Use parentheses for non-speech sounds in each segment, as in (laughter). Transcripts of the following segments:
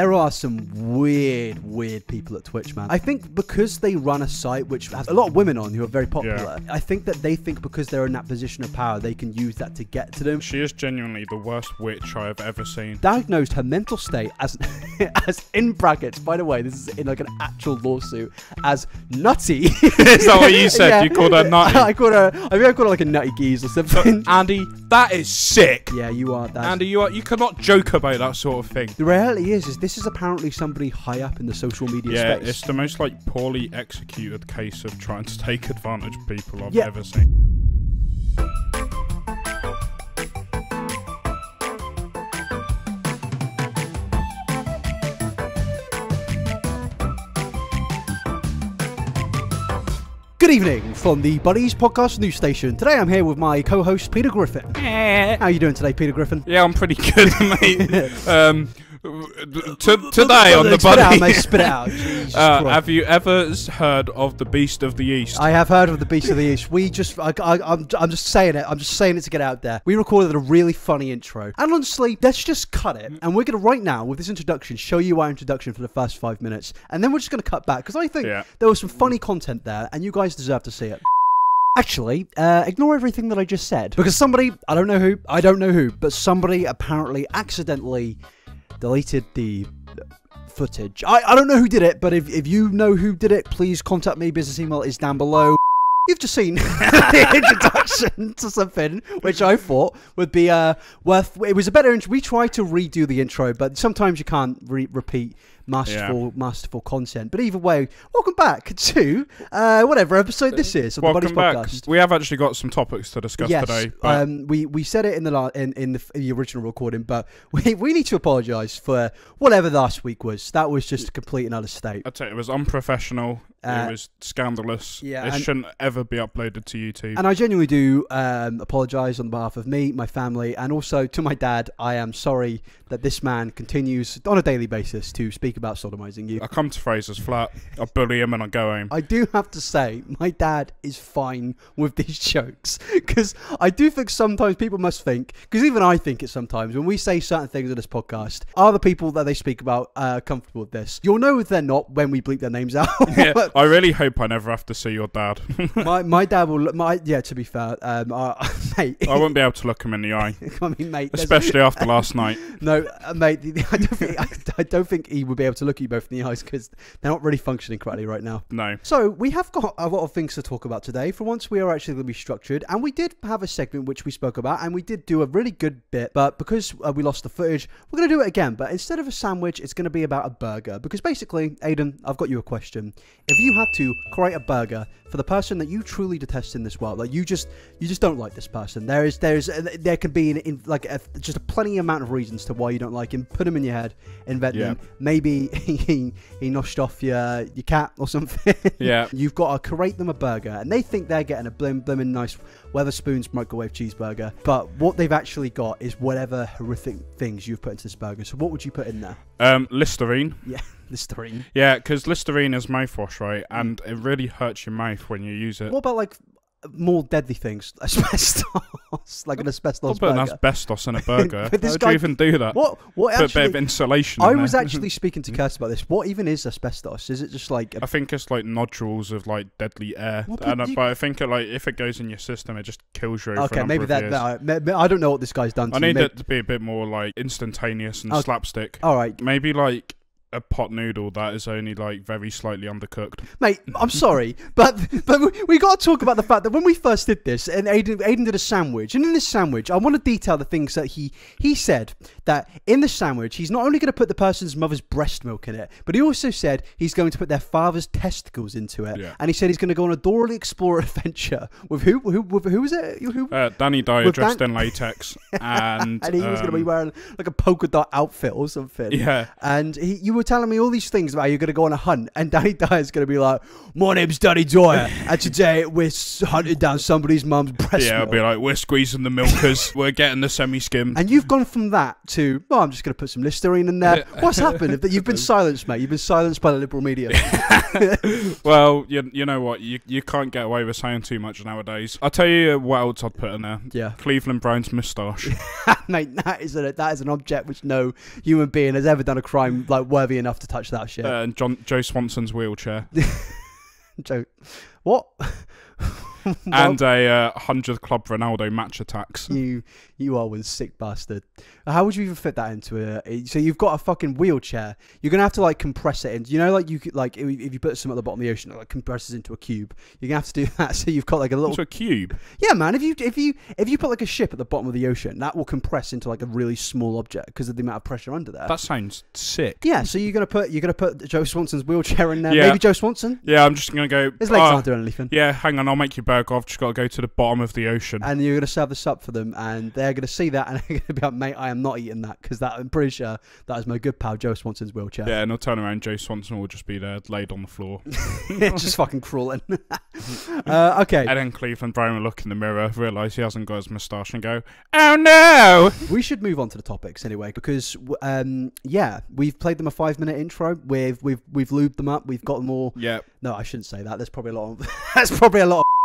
There are some weird, weird people at Twitch, man. I think because they run a site which has a lot of women on who are very popular, I think that they think because they're in that position of power, they can use that to get to them. She is genuinely the worst witch I have ever seen. Diagnosed her mental state as, (laughs) as in brackets, by the way, this is in like an actual lawsuit, as nutty. (laughs) is that what you (laughs) said? You called her nutty? I called her, I think I called her like a nutty geese or something. Andy, that is sick. yeah, you are. That's, Andy, you are, you cannot joke about that sort of thing. the reality is, is this is apparently somebody high up in the social media Yeah, space. it's the most like poorly executed case of trying to take advantage of people I've Yeah. ever seen. Good evening from the Buddies Podcast News Station. Today I'm here with my co-host Peter Griffin. How are you doing today, Peter Griffin? Yeah, I'm pretty good, (laughs) mate. (laughs) um, to, today on the Spit it out. Spit it out. Jesus Uh, have you ever heard of the Beast of the East? I have heard of the Beast of the East. We just, I, I, I'm, I'm just saying it. I'm just saying it to get out there. We recorded a really funny intro, and honestly, let's just cut it. And we're gonna right now with this introduction show you our introduction for the first five minutes, and then we're just gonna cut back because I think Yeah. there was some funny content there, and you guys deserve to see it. Actually, uh, ignore everything that I just said because somebody, I don't know who, I don't know who, but somebody apparently accidentally deleted the footage. I, I don't know who did it, but if, if you know who did it, please contact me. Business email is down below. (laughs) You've just seen (laughs) the introduction to something which I thought would be uh, worth. It was a better intro. We tried to redo the intro, but sometimes you can't re- repeat masterful, masterful content. But either way, welcome back to uh, whatever episode this is of the Buddies Welcome back. Podcast. We have actually got some topics to discuss Yes, today. Um, we we said it in the la- in in the, in the original recording, but (laughs) we we need to apologise for whatever last week was. That was just a complete and utter state. I'd say it was unprofessional. Uh, it was scandalous. yeah, it and- shouldn't ever be uploaded to YouTube. And I genuinely do um, apologise on behalf of me, my family, and also to my dad. I am sorry that this man continues on a daily basis to speak about sodomising you. I come to Fraser's flat. I bully him and I go home. I do have to say, my dad is fine with these (laughs) jokes because I do think sometimes people must think, because even I think it sometimes when we say certain things on this podcast, are the people that they speak about uh, comfortable with this? You'll know if they're not when we bleep their names out. (laughs) yeah, (laughs) I really hope I never have to see your dad. my my dad will. look- My yeah. To be fair, um, uh, mate. I won't be able to look him in the eye, I mean, mate. especially after last night. No, uh, mate. I don't think I, I don't think he would be able to look at you both in the eyes because they're not really functioning correctly right now. No. So we have got a lot of things to talk about today. For once, we are actually going to be structured, and we did have a segment which we spoke about, and we did do a really good bit. But because uh, we lost the footage, we're going to do it again. But instead of a sandwich, it's going to be about a burger. Because basically, Aiden, I've got you a question. If you had to create a burger for the person that you truly detest in this world, like you just you just don't like this person, there is there is uh, there could be in, in like a, just a plenty amount of reasons to why you don't like him. Put him in your head, invent Yeah. them. Maybe (laughs) he he noshed off your your cat or something. (laughs) Yeah. You've got to create them a burger, and they think they're getting a blim blimmin' nice Wetherspoons microwave cheeseburger. But what they've actually got is whatever horrific things you've put into this burger. So what would you put in there? Um, Listerine. Yeah, (laughs) Listerine. Yeah, because Listerine is mouthwash, right? And it really hurts your mouth when you use it. What about like more deadly things, (laughs) asbestos, like an asbestos Stop putting burger? asbestos in a burger. (laughs) But this How guy- you even do that? What? What Put a bit of insulation. I in was there. actually (laughs) speaking to Kirsty about this. What even is asbestos? Is it just like a I think it's like nodules of like deadly air, Well, but and, uh, you- but I think it, like if it goes in your system, it just kills you. Okay? Maybe that. that. I- ma- ma- I don't know what this guy's done. To I need Maybe- it to be a bit more like instantaneous and Okay. slapstick. All right, Maybe like a pot noodle that is only like very slightly undercooked. Mate, I'm sorry, (laughs) but but we- we got to talk about the fact that when we first did this, and Aiden, Aiden did a sandwich, and in this sandwich, I want to detail the things that he he said that in the sandwich, he's not only going to put the person's mother's breast milk in it, but he also said he's going to put their father's testicles into it, Yeah. and he said he's going to go on a Dorley Explorer (laughs) adventure with who who with, who was it? Who? Uh, Danny Dyer With dressed Dan- in latex, (laughs) and and he was going to be um, wearing like a polka dot outfit or something. yeah. And he, you were telling me all these things about you're going to go on a hunt, and Danny Dyer's going to be like, "My name's Danny Dyer, and today we're hunting down somebody's mum's breast Yeah, I'll be like, we're squeezing the milkers, (laughs) we're getting the semi-skim. and you've gone from that to, "Oh, I'm just going to put some Listerine in there." (laughs) What's happened? That you've been silenced, mate. You've been silenced by the liberal media. (laughs) Well, you, you know what? You you can't get away with saying too much nowadays. I'll tell you what else I'd put in there. yeah. Cleveland Brown's moustache. Mate, that is a that is an object which no human being has ever done a crime like worthy enough to touch that shit. Uh, and John Joe Swanson's wheelchair (laughs) Joe, what? (laughs) And a uh, hundredth club Ronaldo Match Attax. you you are one sick bastard. How would you even fit that into a? So you've got a fucking wheelchair. You're gonna have to like compress it in. You know, like you could like if you put some at the bottom of the ocean, it like compresses into a cube. You're gonna have to do (laughs) that. So you've got like a little. Into a cube. Yeah, man. If you if you if you put like a ship at the bottom of the ocean, that will compress into like a really small object because of the amount of pressure under there. That sounds sick. yeah. So you're gonna put you're gonna put Joe Swanson's wheelchair in there. Yeah. Maybe Joe Swanson. Yeah, I'm just gonna go. His legs "Oh, aren't doing anything. Yeah, hang on, I'll make you burger. I've just got to go to the bottom of the ocean. and you're going to serve this up for them, and they're going to see that, and (laughs) they're going to be like, "Mate, I am not eating that because that I'm pretty sure that is my good pal Joe Swanson's wheelchair." yeah, and I'll turn around. Joe Swanson will just be there, laid on the floor. (laughs) just fucking crawling. (laughs) uh, okay, And then Cleveland Brown will look in the mirror, realise he hasn't got his moustache, and go, "Oh no!" we should move on to the topics anyway because, um, yeah, we've played them a five minute intro. We've we've we've lubed them up. We've got them all. Yeah, No, I shouldn't say that. There's probably a lot. Of, that's probably a lot. Of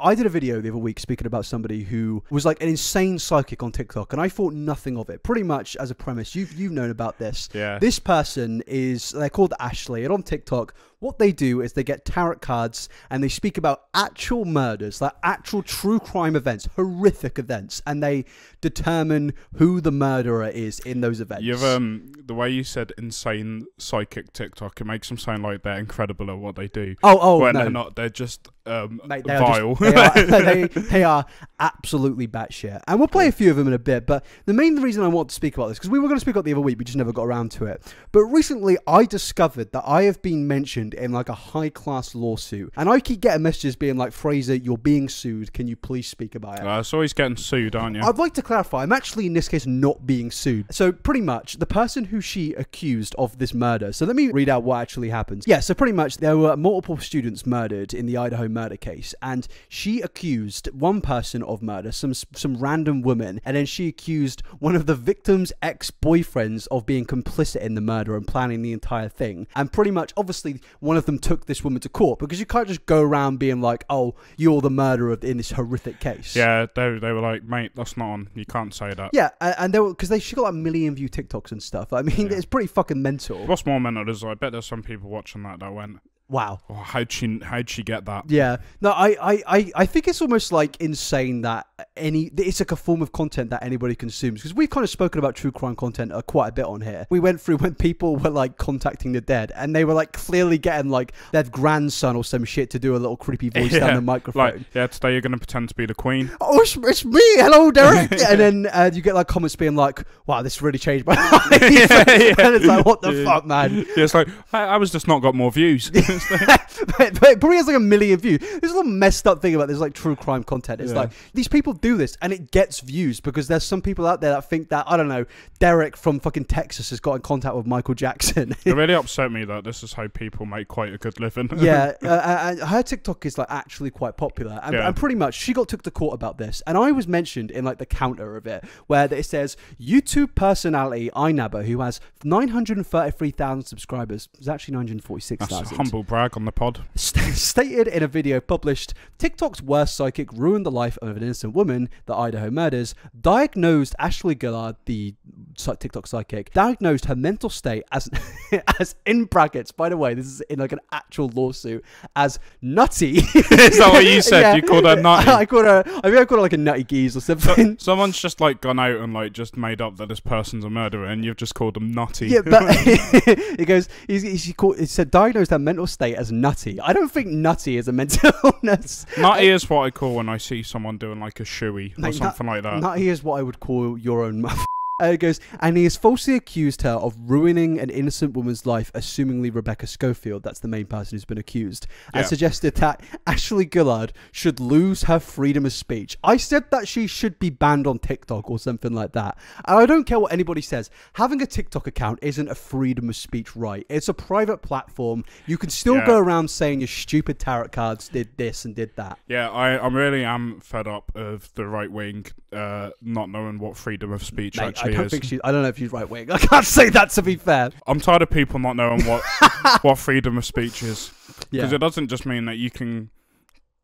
I did a video the other week speaking about somebody who was like an insane psychic on TikTok, and I thought nothing of it. Pretty much as a premise, you've you've known about this. yeah. This person is they're called Ashley, and on TikTok, what they do is they get tarot cards and they speak about actual murders, like actual true crime events, horrific events, and they determine who the murderer is in those events. You've um the way you said insane psychic TikTok, it makes them sound like they're incredible at what they do. oh, oh, when no. they're not, they're just um Mate, they are, just, they, are, they, (laughs) they are absolutely batshit. And we'll play a few of them in a bit. But the main reason I want to speak about this, because we were going to speak about the other week, we just never got around to it. But recently I discovered that I have been mentioned in like a high class lawsuit. And I keep getting messages being like, Fraser, you're being sued. Can you please speak about it? uh, it's always getting sued, aren't you? I'd like to clarify, I'm actually in this case not being sued. So, pretty much, the person who she accused of this murder. So, let me read out what actually happens. Yeah, so pretty much, there were multiple students murdered in the Idaho murder case, and she accused one person of murder, some some random woman, and then she accused one of the victim's ex boyfriends of being complicit in the murder and planning the entire thing. And pretty much, obviously, one of them took this woman to court because you can't just go around being like, oh, you're the murderer in this horrific case. yeah, they they were like, mate, that's not on. You can't say that. Yeah, and they were because they she got like a million view TikToks and stuff. I mean, Yeah. it's pretty fucking mental. What's more mental is I bet there's some people watching that that went, Wow. oh, how'd she how'd she get that? Yeah. No, I, I, I, I think it's almost like insane that any it's like a form of content that anybody consumes because we've kind of spoken about true crime content uh, quite a bit on here. We went through (laughs) when people were like contacting the dead and they were like clearly getting like their grandson or some shit to do a little creepy (laughs) voice down Yeah, the microphone. Like, yeah, today you're gonna pretend to be the queen. oh, it's, it's me. Hello, Derek. (laughs) and then uh, you get like comments being like, "Wow, this really changed my life." and it's like, "What the Yeah. fuck, man?" Yeah, it's like I, I was just not got more views. but, but it probably has like a million views. There's a little messed up thing about this like true crime content. It's Yeah. like these people do this and it gets views because there's some people out there that think that I don't know Derek from fucking Texas has got in contact with Michael Jackson. it really (laughs) upset me that this is how people make quite a good living. yeah, (laughs) uh, uh, and her TikTok is like actually quite popular, and, Yeah. and pretty much she got took to court about this, and I was mentioned in like the counter of it where it says YouTube personality iNabber who has 933,000 subscribers, it's actually That's a 946,000. humble brag on the pod. (laughs) Stated in a video published, TikTok's worst psychic ruined the life of an innocent woman, the Idaho murders, diagnosed Ashley Guillard, the TikTok psychic, diagnosed her mental state as, (laughs) as in brackets, by the way, this is in like an actual lawsuit, as nutty. (laughs) Is that what you (laughs) said? You called her nutty? I called her, I think I called her like a nutty geese or something. Someone's just like gone out and like just made up that this person's a murderer, and you've just called them nutty. Yeah, but it goes. He's, he's called, it said diagnosed her mental state as nutty. I don't think nutty is a mental illness. nutty is what I call when I see someone doing like a shoey or Mate, something like that. Nutty is what I would call your own mother. Uh, it goes, and he has falsely accused her of ruining an innocent woman's life, assumingly Rebecca Scofield, that's the main person who's been accused, and suggested that Ashley Guillard should lose her freedom of speech. I said that she should be banned on TikTok or something like that. And I don't care what anybody says. Having a TikTok account isn't a freedom of speech right. It's a private platform. You can still Yeah. go around saying your stupid tarot cards did this and did that. Yeah, I, I really am fed up of the right wing uh, not knowing what freedom of speech Mate, I don't think she. I don't know if she's right wing. (laughs) I can't say that to be fair. I'm tired of people not knowing what (laughs) what freedom of speech is because Yeah. it doesn't just mean that you can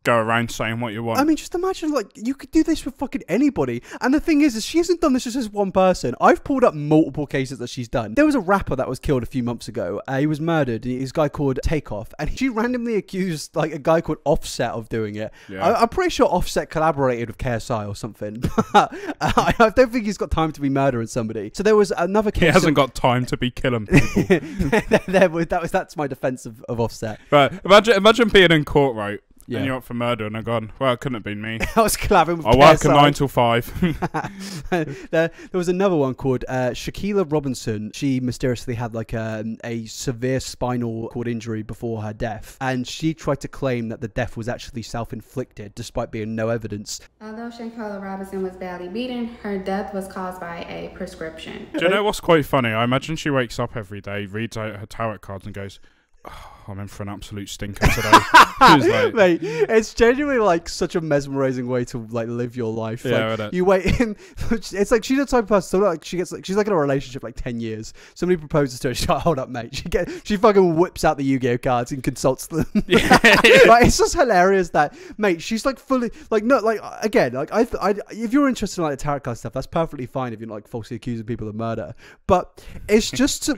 go around saying what you want. I mean, just imagine like you could do this with fucking anybody. And the thing is, is she hasn't done this just as one person. I've pulled up multiple cases that she's done. There was a rapper that was killed a few months ago. Uh, he was murdered. He's a guy called Takeoff, and she randomly accused like a guy called Offset of doing it. Yeah. I, I'm pretty sure Offset collaborated with KSI or something. (laughs) But uh, I don't think he's got time to be murdering somebody. So there was another case. he hasn't of- got time to be killing people. (laughs) there was, that was that's my defense of, of Offset. right. Imagine imagine being in court, right? Yeah. And you're up for murder and I've gone, well, it couldn't have been me. (laughs) I was collabing with I work KSI. at nine till five. (laughs) (laughs) there, there was another one called uh, Shanquella Robinson. She mysteriously had like um, a severe spinal cord injury before her death, and she tried to claim that the death was actually self-inflicted, despite being no evidence. Although Shanquella Robinson was badly beaten, her death was caused by a prescription. Do you know what's quite funny? I imagine she wakes up every day, reads out her tarot cards, and goes, oh, "I'm in for an absolute stinker today." (laughs) Like, Mate, it's genuinely like such a mesmerizing way to like live your life. Yeah, like, you wait in. (laughs) It's like she's the type of person. So like she gets like she's like in a relationship like ten years. Somebody proposes to her. (laughs) She's like, hold up, mate. She get she fucking whips out the Yu-Gi-Oh cards and consults them. like it's just hilarious that mate. She's like fully like no like again like I, I if you're interested in like the tarot card stuff, that's perfectly fine if you're not like falsely accusing people of murder. But it's just to,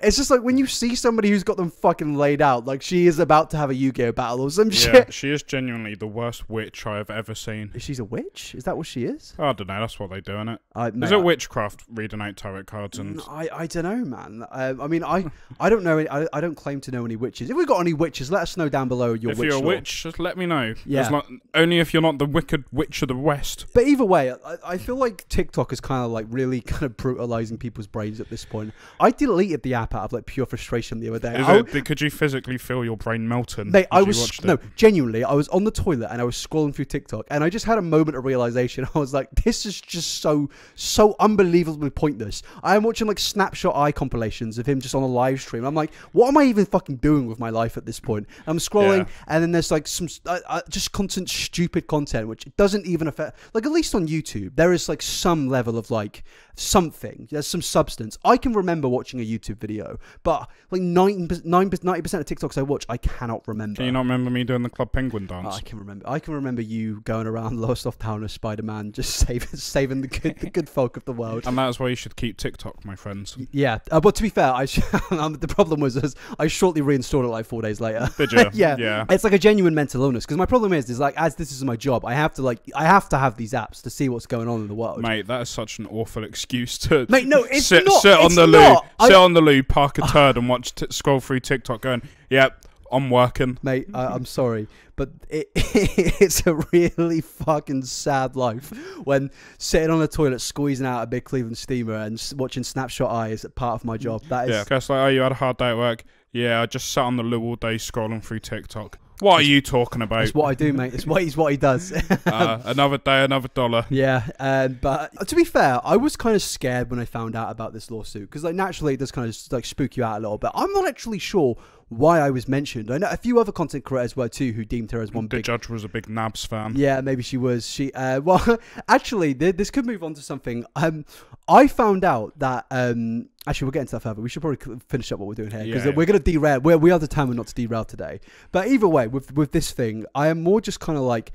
it's just like when you see somebody who's got them fucking laid out, like she is about to have a Yu-Gi-Oh battle or some yeah, shit. she is genuinely the worst witch I have ever seen. She's a witch? Is that what she is? I don't know. That's what they do in it. I, Is mate, it witchcraft reading out tarot cards and I, I don't know, man. Um, I mean, I, I don't know. I, I don't claim to know any witches. If we've got any witches, let us know down below your if witch you're a lore. witch, just let me know. Yeah. Long- only if you're not the wicked witch of the west. But either way, I, I feel like TikTok is kind of like really (laughs) kind of brutalizing people's brains at this point. I deleted the app out of like pure frustration the other day. Is it, could you physically feel your brain melting? Mate, I was no, genuinely, I was on the toilet and I was scrolling through TikTok and I just had a moment of realization. (laughs) I was like, this is just so so unbelievably pointless. I am watching like snapshot eye compilations of him just on a live stream. I'm like, what am I even fucking doing with my life at this point? I'm scrolling Yeah. and then there's like some uh, uh, just constant stupid content which doesn't even affect like at least on YouTube there is like some level of like something there's some substance I can remember watching a YouTube video but like 90 90% of TikToks I watch I cannot remember Can you not remember me doing the Club Penguin Oh, dance? I can remember. I can remember you going around (laughs) Lowestoft Town as Spider Man, just (laughs) saving saving the good the good folk of the world. and that's why you should keep TikTok, my friends. Yeah, uh, but to be fair, I sh- (laughs) um, the problem was, is I shortly reinstalled it like four days later. Did you? yeah, Yeah. It's like a genuine mental illness because my problem is, is like as this is my job, I have to like I have to have these apps to see what's going on in the world. Mate, that is such an awful excuse to Mate, no, it's sit, not. sit on the not. loo, I- sit on the loo, park a turd, and watch t- scroll through TikTok, going, "Yep, I'm working." Mate, I, I'm sorry, but it, (laughs) it's a really fucking sad life when sitting on the toilet squeezing out a big Cleveland steamer and watching Snapshot Eye is part of my job. That is Yeah, guess like, oh, you had a hard day at work. Yeah, I just sat on the loo all day scrolling through TikTok. What are you talking about? It's what I do, mate. It's what he's what he does. (laughs) uh, another day, another dollar. yeah, um, but to be fair, I was kind of scared when I found out about this lawsuit because, like, naturally, it does kind of like spook you out a little bit. I'm not actually sure why I was mentioned. I know a few other content creators were too who deemed her as one The big. judge was a big Nabs fan. Yeah, maybe she was. She uh, (laughs) well, actually, th- this could move on to something. Um, I found out that um, actually we'll get into that further. We should probably finish up what we're doing here because Yeah. we're going to derail. We're, we are determined not to derail today. But either way, with with this thing, I am more just kind of like.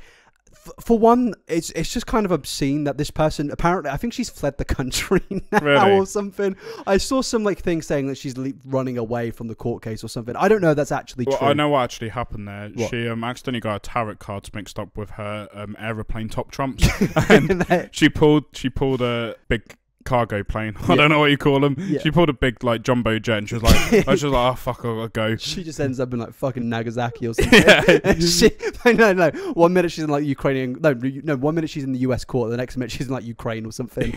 For one, it's it's just kind of obscene that this person apparently I think she's fled the country (laughs) now Really? or something. I saw some like thing saying that she's running away from the court case or something. I don't know if that's actually Well, true. I know what actually happened there. What? She um, accidentally got her tarot cards mixed up with her um, aeroplane top trumps, (laughs) (laughs) and she pulled she pulled a big cargo plane. (laughs) I Yeah. don't know what you call them. Yeah. She pulled a big like jumbo jet, and she was like, I was just like, oh fuck, I'll go. She just ends up in like fucking Nagasaki or (laughs) something. Yeah. (laughs) she, no, no. One minute she's in like Ukrainian. No, no. One minute she's in the U.S. court. The next minute she's in like Ukraine or something.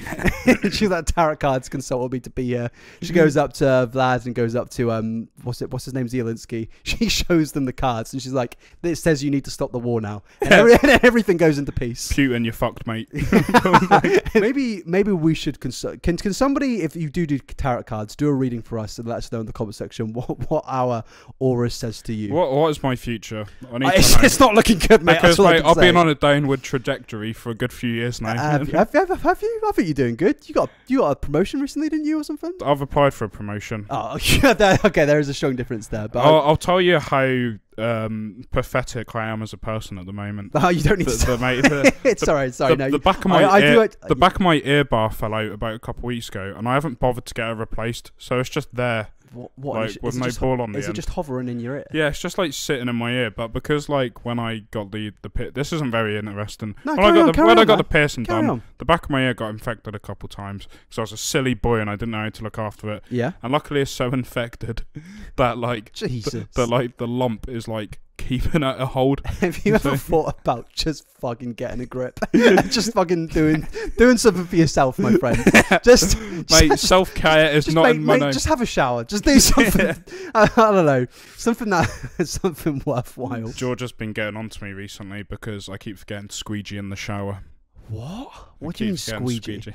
she's like tarot cards consulted me to be here. She goes up to Vlad and goes up to um, what's it? What's his name? Zelensky. She shows them the cards and she's like, "It says you need to stop the war now." And, every, and everything goes into peace. Putin, you're fucked, mate. maybe, maybe we should Can can somebody, if you do do tarot cards, do a reading for us and let us know in the comment section what what our aura says to you. what what is my future? Uh, It's, (laughs) it's not looking good, mate. because mate, I've been on a downward trajectory for a good few years now. Uh, have, you, have, have, have you? I think you're doing good. You got you got a promotion recently, didn't you, or something? I've applied for a promotion. Oh, (laughs) yeah, okay. There is a strong difference there, but I'll, I'll tell you how um, pathetic I am as a person at the moment. (laughs) Oh, you don't need The, to. the, mate, (laughs) the, it's sorry, sorry. the, no, the back of my I, I ear, do the back of my ear bar fell out about a couple of weeks ago, and I haven't bothered to get it replaced. So it's just there, What, what like is, with is it no just, ball on the Is it just hovering in your ear? Yeah, it's just like sitting in my ear, but because like when I got the the pit, this isn't very interesting. No, when I got on, the when I got man. the piercing Carry done, on. the back of my ear got infected a couple times because I was a silly boy and I didn't know how to look after it. Yeah. And luckily, it's so (laughs) infected that like (laughs) Jesus. the, the like the lump is like keeping it a hold. (laughs) Have you ever thought about just fucking getting a grip? (laughs) just fucking doing doing something for yourself, my friend. (laughs) Just, Mate, just, self care is not mate, in my mate, name. just have a shower. Just do something. I, I don't know, something that something worthwhile. George has been getting on to me recently because I keep forgetting squeegee in the shower. What? I What do you mean keep forgetting to squeegee?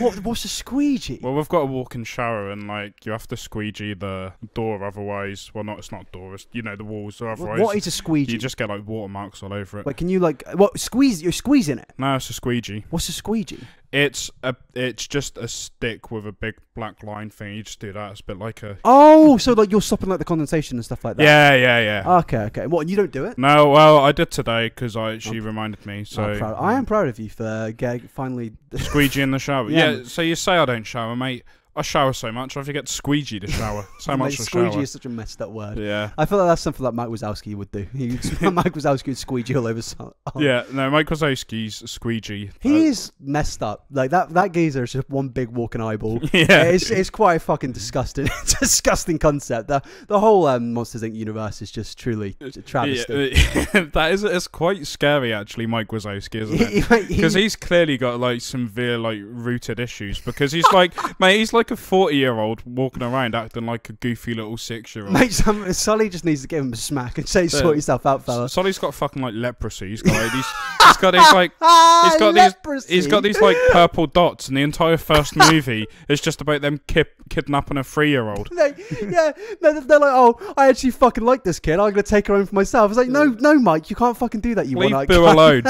What? What's a squeegee? Well, we've got a walk-in shower, and like you have to squeegee the door, otherwise, well, not it's not door, it's you know the walls, or otherwise what is a squeegee? you just get like watermarks all over it. Wait, can you like what squeeze? You're squeezing it. no, it's a squeegee. What's a squeegee? It's a it's just a stick with a big black line thing. You just do that. It's a bit like a Oh, so like you're stopping like the condensation and stuff like that. yeah, yeah, yeah. Okay, okay. What? You don't do it? no, well, I did today because I she reminded me. So I'm proud. I am proud of you for uh, getting finally. squeegee in the shower. (laughs) Yeah. yeah. So you say I don't shower, mate. I shower so much I forget to squeegee to shower. (laughs) So much for squeegee shower. is such a messed up word. Yeah. I feel like that's something that Mike Wazowski would do. He would, (laughs) (laughs) Mike Wazowski would squeegee all over. Some, oh. Yeah, no, Mike Wazowski's squeegee. He Uh, is messed up. Like that. That geezer is just one big walking eyeball. Yeah. it's it's quite a fucking disgusting, disgusting concept. The the whole um, Monsters Inc. universe is just truly a travesty. Yeah, that is it's quite scary actually, Mike Wazowski, isn't it? He- he- Because he's clearly got like severe like rooted issues. Because he's like, mate, he's like a forty-year-old walking around acting like a goofy little six-year-old. Mate, some, Sully just needs to give him a smack and say, "Sort yourself out, fella." Sully's got fucking like leprosy. He's got like, these. He's got these like. (laughs) Ah, He's got these. He's got these like purple dots, and the entire first movie is just about them kip, kidnapping a three-year-old. (laughs) They, yeah, they're, they're like, oh, I actually fucking like this kid. I'm gonna take her home for myself. It's like, no, no, Mike, you can't fucking do that. You Leave Boo (laughs) alone.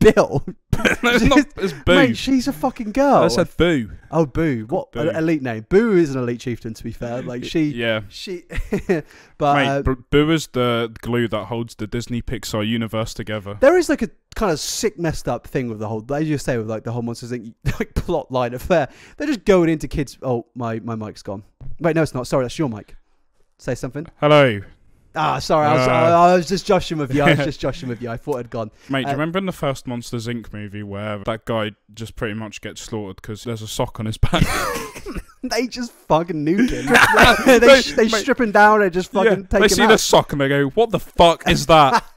Bill? (laughs) no, it's not. It's Boo. Mate, she's a fucking girl. I said Boo. oh, Boo. What Boo. an elite name? Boo is an elite chieftain. To be fair, (laughs) like she, Yeah. she, (laughs) but Mate, uh, Boo is the glue that holds the Disney Pixar universe together. there is like a kind of sick, messed up thing with the whole, as you say, with like the whole monsters Inc. like plot line affair. They're just going into kids. Oh, my my mic's gone. Wait, no, it's not. Sorry, that's your mic. Say something. Hello, Ah, sorry, I was, Uh. I, I was just joshing with you. I was just (laughs) joshing with you. I thought it'd gone. mate. do Uh, you remember in the first Monsters Inc. movie where that guy just pretty much gets slaughtered because there's a sock on his back? (laughs) (laughs) They just fucking nuke him. (laughs) they They- they mate- strip him down and just fucking yeah, take they him see out. the sock and they go, "What the fuck is that?" (laughs)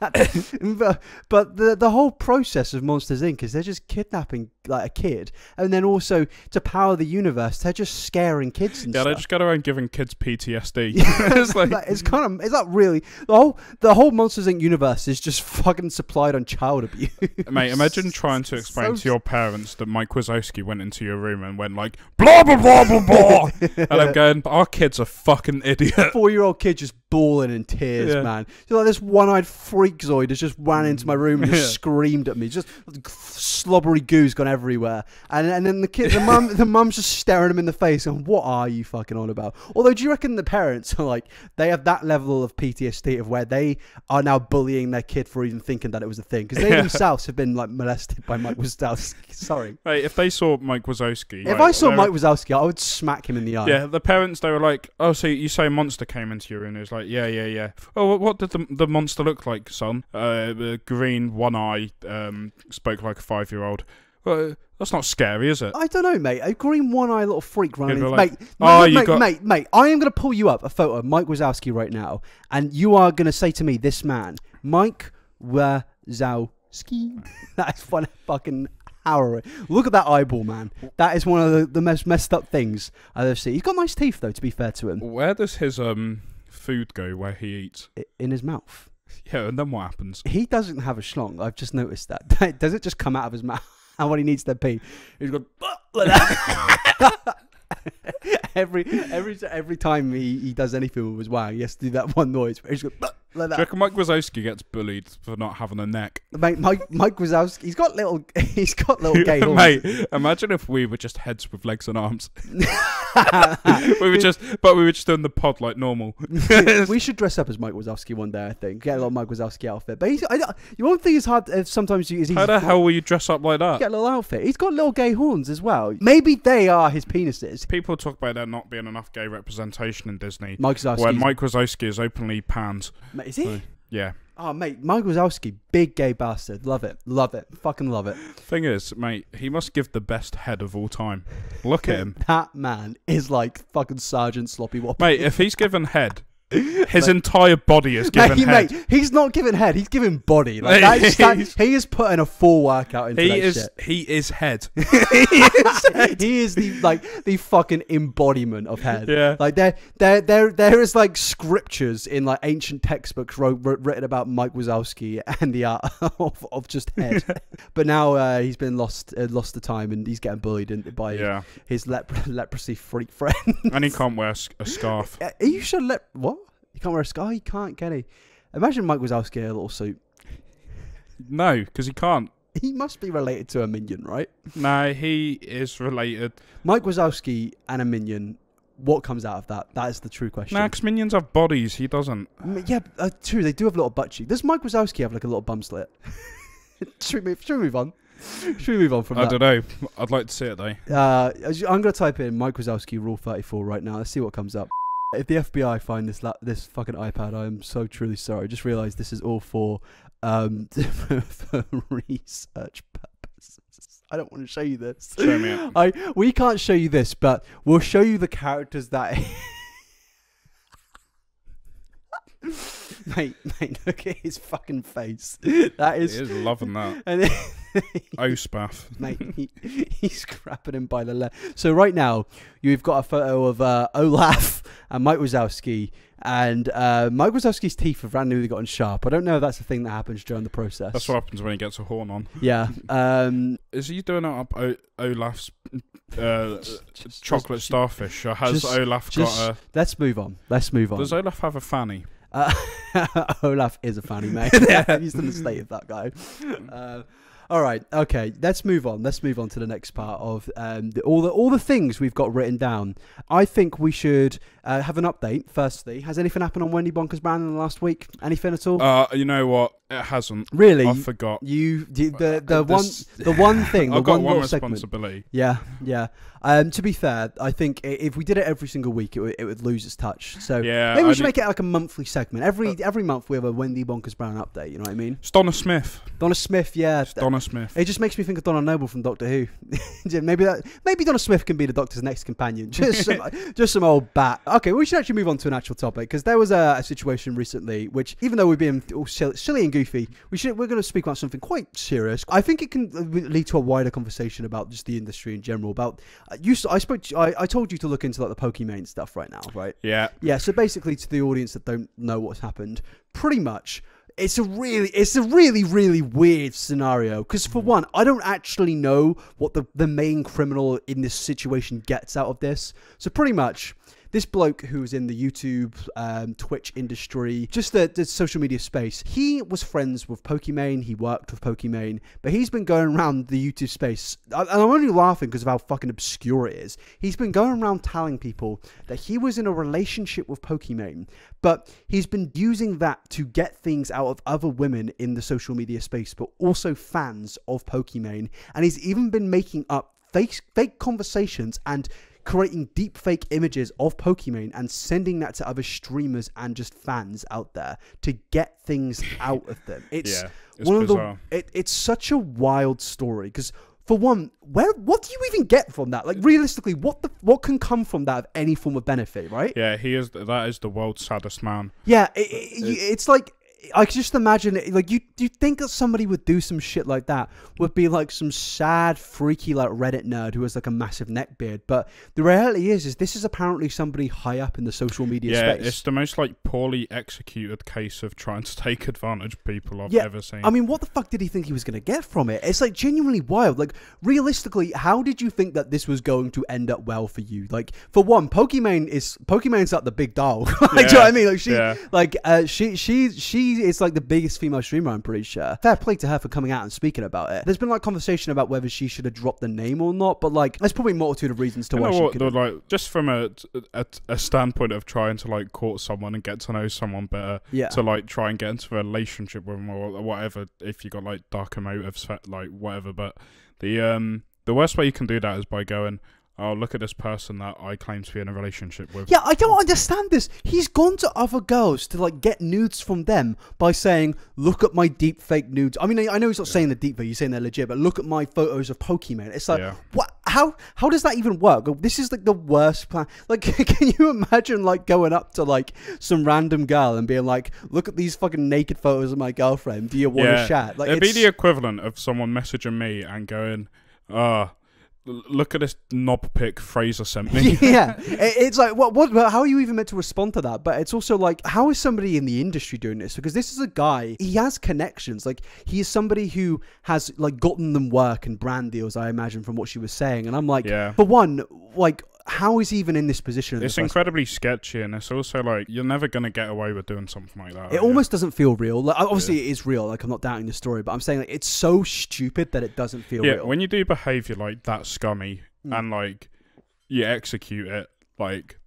but, but the the whole process of Monsters Inc. is they're just kidnapping like a kid, and then also to power the universe, they're just scaring kids and yeah, they stuff. just go around giving kids PTSD. It's like, Like, it's kind of is that really the whole the whole Monsters Inc. universe is just fucking supplied on child abuse. mate, imagine trying to explain So to your parents that Mike Wazowski went into your room and went like, "Blah blah blah blah blah," (laughs) and I'm going, but "Our kid's a fucking idiot." Four year old kid just bawling in tears, Yeah. man. So like this one eyed freakazoid has just ran into my room and just (laughs) Yeah. screamed at me. Just slobbery goo's gone everywhere. And and then the kid the mum the mum's just staring him in the face and what are you fucking on about? Although do you reckon the parents are like they have that level of PTSD of where they are now bullying their kid for even thinking that it was a thing? Because they Yeah. themselves have been like molested by Mike Wazowski. (laughs) Sorry. Mate, if they saw Mike Wazowski, If like, I saw Mike Wazowski, I would smack him in the eye. Yeah, the parents they were like, "Oh, so you say a monster came into your room?" It was like, "Yeah, yeah, yeah." Oh, what- did the the monster look like, son? Uh, green, one eye, um, spoke like a five year old. Well, that's not scary, is it? I don't know, mate. A green one-eye little freak running, are like, mate, "Oh, mate, you mate, got-" mate, mate. I am going to pull you up a photo of Mike Wazowski right now, and you are going to say to me, "This man, Mike Wazowski." (laughs) That's one fucking harrowing. Look at that eyeball, man. That is one of the, the most messed up things I've ever seen. He's got nice teeth, though. To be fair to him, Where does his um food go? Where he eats? I- in his mouth. (laughs) Yeah, and then what happens? He doesn't have a schlong. I've just noticed that. Does (laughs) it just come out of his mouth? (laughs) And when he needs to pee, he's got like that. every every every time he, he does anything with his wang, he has to do that one noise. Where he's got like Do you reckon Mike Wazowski gets bullied for not having a neck? Mate, Mike Mike Wazowski, he's got little (laughs) he's got little (laughs) gay horns. Mate, imagine if we were just heads with legs and arms. (laughs) we were just, but we were just doing the pod like normal. we should dress up as Mike Wazowski one day. I think get a little Mike Wazowski outfit. But he's, I, you won't think it's hard. Uh, sometimes you, How the hell will you dress up like that? Get a little outfit. He's got little gay horns as well. Maybe they are his penises. People talk about there not being enough gay representation in Disney. Mike Wazowski. When Mike Wazowski is openly pans. Mate, is he? Yeah. Oh, mate, Mike Wazowski, big gay bastard. Love it. Love it. Fucking love it. Thing is, mate, he must give the best head of all time. Look at (laughs) him. That man is like fucking Sergeant Sloppy Wop. Mate, if he's given head, his entire body is given Mate, head. mate, he's not giving head. He's giving body. Like that's, (laughs) that, he is putting a full workout into He that is shit. (laughs) (laughs) he is head. he is the like the fucking embodiment of head. Yeah. Like there, there, there, there is like scriptures in like ancient textbooks wrote, written about Mike Wazowski and the art of, of just head. but now uh, he's been lost, uh, lost the time, and he's getting bullied in, by Yeah. his lepr- leprosy freak friend. And he can't wear a scarf. Are you sure? Lep- what? Can't wear a scarf. He can't, can he? Imagine Mike Wazowski in a little suit. (laughs) No, because he can't. He must be related to a minion, right? No, he is related. Mike Wazowski and a minion. What comes out of that? That is the true question. Nah, 'cause minions have bodies. He doesn't. M- Yeah, uh, true. They do have a little butt cheek. Does Mike Wazowski have like a little bum slit? (laughs) should, we move, should we move on? Should we move on from that? I that? don't know. I'd like to see it though. Uh, as you- I'm going to type in Mike Wazowski Rule 34 right now. Let's see what comes up. If the FBI find this la- this fucking iPad, I am so truly sorry. I just realised this is all for um (laughs) for research purposes. I don't want to show you this. Show me it. (laughs) I we can't show you this, but we'll show you the characters that. (laughs) mate, mate, look at his fucking face. That is, He is, loving that. and Oh, (laughs) spaff. mate, (laughs) he, he's grabbing him by the leg. So right now, you've got a photo of uh, Olaf and Mike Wazowski, and uh, Mike Wazowski's teeth have randomly gotten sharp. I don't know if that's a thing that happens during the process. That's what happens when he gets a horn on. Yeah. (laughs) Um, Is he doing it up o- Olaf's uh, just- chocolate just- starfish, or has Olaf got Let's move on. Let's move on. Does Olaf have a fanny? Uh, Olaf is a funny mate. He's in the state of that guy. Uh, all right, okay. Let's move on. Let's move on to the next part of um, the, all the all the things we've got written down. I think we should uh, have an update. Firstly, has anything happened on Wendy Bonkers Brand in the last week? Anything at all? Uh, you know what? It hasn't. really? I forgot. You the the, the Uh, one the one thing (laughs) the I've got one one little segment. responsibility. Yeah, yeah. Um, to be fair, I think if we did it every single week, it would, it would lose its touch. So Yeah, maybe we I should make it like a monthly segment. Every Uh, every month we have a Wendy Bonkers Brown update. You know what I mean? It's Donna Smith. Donna Smith, yeah. It's Donna Smith. It just makes me think of Donna Noble from Doctor Who. (laughs) Yeah, maybe that, maybe Donna Smith can be the Doctor's next companion. (laughs) Just some, (laughs) just some old bat. Okay, we should actually move on to an actual topic because there was a, a situation recently, which even though we've been all silly, silly and goofy, we should we're going to speak about something quite serious. I think it can uh, lead to a wider conversation about just the industry in general. About uh, you, I spoke, to, I, I told you to look into like the Pokimane stuff right now, right? Yeah. Yeah, so basically to the audience that don't know what's happened, pretty much it's a really it's a really really weird scenario because for hmm. one, I don't actually know what the the main criminal in this situation gets out of this. So pretty much this bloke who's in the YouTube, um, Twitch industry, just the, the social media space, he was friends with Pokimane. He worked with Pokimane, but he's been going around the YouTube space, and I'm only laughing because of how fucking obscure it is. He's been going around telling people that he was in a relationship with Pokimane, but he's been using that to get things out of other women in the social media space, but also fans of Pokimane, and he's even been making up fake fake conversations and creating deep fake images of Pokimane and sending that to other streamers and just fans out there to get things (laughs) out of them. It's Yeah. It's one bizarre. of the it, it's such a wild story because for one, where what do you even get from that? Like realistically, what the what can come from that of any form of benefit, right? Yeah, he is. That is the world's saddest man. Yeah, it, it, it's like I could just imagine it, like you you think that somebody would do some shit like that would be like some sad freaky like Reddit nerd who has like a massive neck beard but the reality is is this is apparently somebody high up in the social media yeah, space. it's the most like poorly executed case of trying to (laughs) take advantage of people I've Yeah, ever seen. I mean, what the fuck did he think he was going to get from it? It's like genuinely wild. Like, realistically, how did you think that this was going to end up well for you? Like, for one, Pokimane is Pokimane's like the big doll. (laughs) like, do you know what I mean? Like, she, yeah. like, uh, she, she, she is like the biggest female streamer. I'm pretty sure. Fair play to her for coming out and speaking about it. There's been like conversation about whether she should have dropped the name or not, but like, there's probably a multitude of reasons to you why know she what? could. Like, just from a, a a standpoint of trying to like court someone and get to know someone better, Yeah. to like try and get into a relationship with them or whatever. If you got like darker motives, like whatever. But the um the worst way you can do that is by going, oh look at this person that I claim to be in a relationship with. Yeah, I don't understand this. He's gone to other girls to like get nudes from them by saying, "Look at my deep fake nudes." I mean, I I know he's not saying they're deep fake; he's saying they're legit. But look at my photos of Pokimane. It's like, Yeah. what? How? How does that even work? This is like the worst plan. (laughs) Like, (laughs) can you imagine like going up to like some random girl and being like, "Look at these fucking naked photos of my girlfriend. Do you want Yeah. chat?" Like, It'd be the equivalent of someone messaging me and going, ah. Look at this knob pick Fraser sent me. (laughs) yeah, (laughs) it's like what, what? How are you even meant to respond to that? But it's also like, how is somebody in the industry doing this? Because this is a guy. He has connections. Like he is somebody who has like gotten them work and brand deals. I imagine from what she was saying, and I'm like, Yeah. for one, like how is he even in this position? It's incredibly sketchy, and it's also like you're never gonna get away with doing something like that. It yeah. almost doesn't feel real. Like, obviously, it is real. Like I'm not doubting the story, but I'm saying like it's so stupid that it doesn't feel yeah. real. When you do behavior like that scummy Mm. and like you execute it like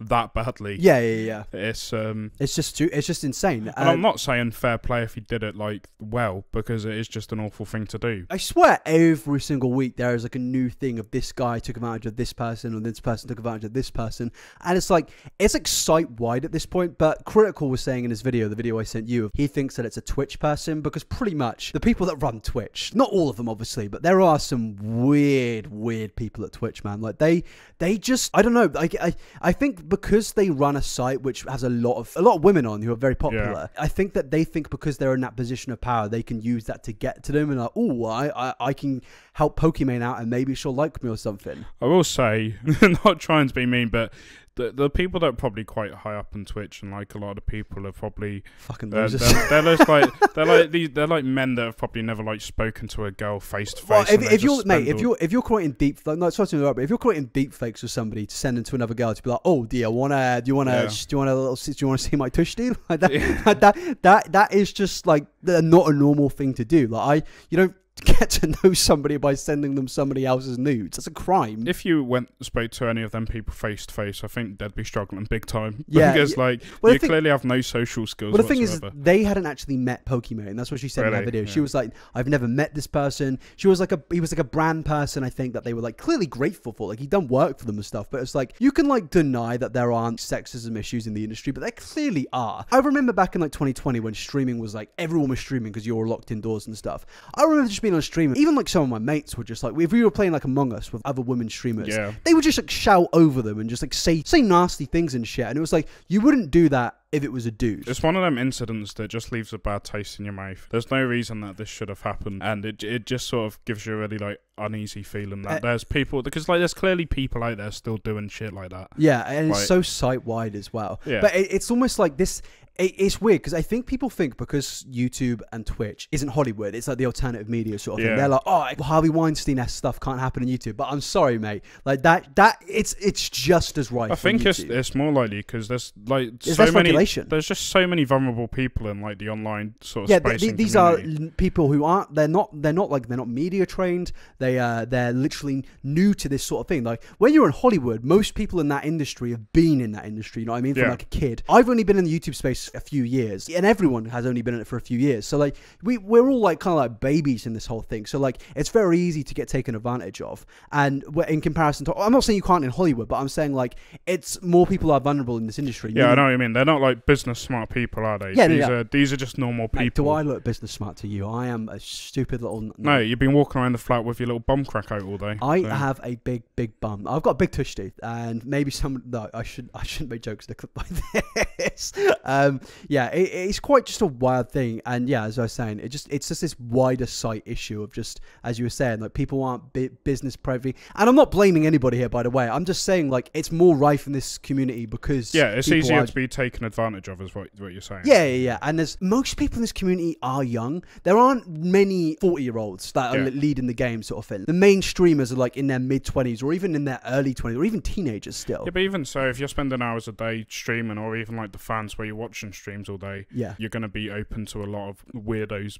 that badly, yeah, yeah, yeah. it's um. It's just stu- it's just insane. And I'm Um, not saying fair play if he did it like well because it is just an awful thing to do. I swear every single week there is like a new thing of this guy took advantage of this person or this person took advantage of this person. And it's like it's like site wide at this point, but Critikal was saying in his video, the video I sent you, he thinks that it's a Twitch person because pretty much the people that run Twitch, not all of them obviously, but there are some weird, weird people at Twitch, man. Like they they just I don't know, I I, I think because they run a site which has a lot of a lot of women on who are very popular, I think that they think because they're in that position of power, they can use that to get to them and like, oh, I, I I can help Pokimane out and maybe she'll like me or something. I will say, (laughs) not trying to be mean, but the the people that are probably quite high up on Twitch and like a lot of people are probably Fucking uh, they're, they're, they're just like (laughs) they're like these they're like men that have probably never like spoken to a girl face to face. if, if you're mate, if you're if you're creating deep, like, no, sorry to interrupt, but if you're creating deep fakes with somebody to send them to another girl to be like, oh, do you wanna, do you wanna, Yeah. do you wanna, little, do you wanna see my tush deal? (laughs) Like that, like that, that, that is just like not a normal thing to do. Like I, you don't get to know somebody by sending them somebody else's nudes. That's a crime. if you went spoke to any of them people face to face, I think they'd be struggling big time. (laughs) Yeah, because yeah. like Well, you thing- clearly have no social skills. Well, the thing is, they hadn't actually met Pokimane. That's what she said in that Really? video. She was like, "I've never met this person." She was like a, he was like a brand person. I think that they were like clearly grateful for. Like he'd done work for them and stuff. But it's like you can like deny that there aren't sexism issues in the industry, but there clearly are. I remember back in like 2020 when streaming was like everyone was streaming because you were locked indoors and stuff. I remember just being on stream. Even like some of my mates were just like, if we were playing like Among Us with other women streamers, Yeah. they would just like shout over them and just like say say nasty things and shit. And it was like you wouldn't do that if it was a dude. It's one of them incidents that just leaves a bad taste in your mouth. There's no reason that this should have happened, and it it just sort of gives you a really like uneasy feeling that Uh, there's people because like there's clearly people out there still doing shit like that. Yeah, and it's so site wide as well. Yeah. But it, it's almost like this. It, it's weird because I think people think because YouTube and Twitch isn't Hollywood, it's like the alternative media sort of thing. They're like, oh, Harvey Weinstein stuff can't happen on YouTube. But I'm sorry, mate. Like that, that it's it's just as right. I think it's YouTube. it's more likely because there's like There's so many. regulation. There's just so many vulnerable people in like the online sort of yeah, space. th- and these are community. people who aren't. They're not. They're not like they're not media trained. They uh they're literally new to this sort of thing. Like when you're in Hollywood, most people in that industry have been in that industry. You know what I mean? From Yeah. like a kid. I've only been in the YouTube space a few years, and everyone has only been in it for a few years. So like we we're all like kind of like babies in this whole thing. So like it's very easy to get taken advantage of. And we're- in comparison to, I'm not saying you can't in Hollywood, but I'm saying like it's more people are vulnerable in this industry. Yeah, I know what you mean. They're not like business smart people, are they? Yeah, these yeah. are these are just normal people. Mate, do I look business smart to you? I am a stupid little. n- No, you've been walking around the flat with your little bum crack out all day. I so- have a big, big bum. I've got a big tush teeth, and maybe some. No, I should. I shouldn't make jokes like (laughs) like this. Um, um, yeah, it, it's quite just a wild thing. And yeah, as I was saying, it just it's just this wider sight issue of just as you were saying, like people aren't business privy. And I'm not blaming anybody here, by the way. I'm just saying like it's more rife in this community because Yeah, it's easier are- to be taken advantage of, is what what you're saying. Yeah, yeah, yeah. And there's most people in this community are young. There aren't many 40 year olds that are Yeah. leading the game, sort of thing. The main streamers are like in their mid 20s or even in their early 20s or even teenagers still. Yeah, but even so, if you're spending hours a day streaming, or even like the fans where you're streams all day, Yeah. you're going to be open to a lot of weirdos,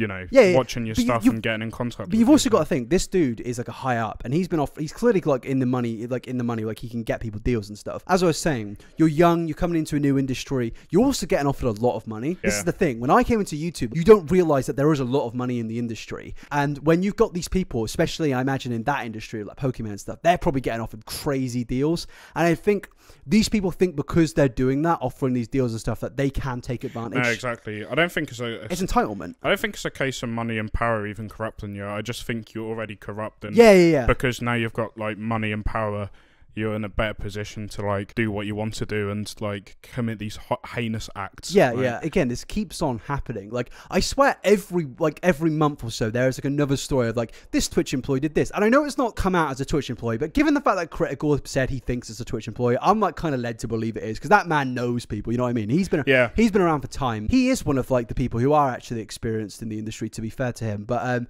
you know, Yeah, yeah, watching your you- stuff you've- and getting in contact. But you've you, also got to think this dude is like a high up, and he's been off. He's clearly like in the money, like in the money, like he can get people deals and stuff. As I was saying, you're young, you're coming into a new industry, you're also getting offered a lot of money. This is the thing. When I came into YouTube, you don't realize that there is a lot of money in the industry, and when you've got these people, especially I imagine in that industry, like Pokimane and stuff, they're probably getting offered crazy deals, and I think these people think because they're doing that, offering these deals and stuff, that they can take advantage. No, exactly. I don't think it's a. It's entitlement. I don't think it's a case of money and power even corrupting you. I just think you're already corrupt, and Yeah, yeah, yeah. because now you've got like money and power, you're in a better position to like do what you want to do and like commit these heinous acts. Yeah, right? yeah. Again, this keeps on happening. Like I swear, every like every month or so, there is like another story of like this Twitch employee did this, and I know it's not come out as a Twitch employee, but given the fact that Critikal said he thinks it's a Twitch employee, I'm like kind of led to believe it is because that man knows people. You know what I mean? He's been Yeah. he's been around for time. He is one of like the people who are actually experienced in the industry. To be fair to him, but um.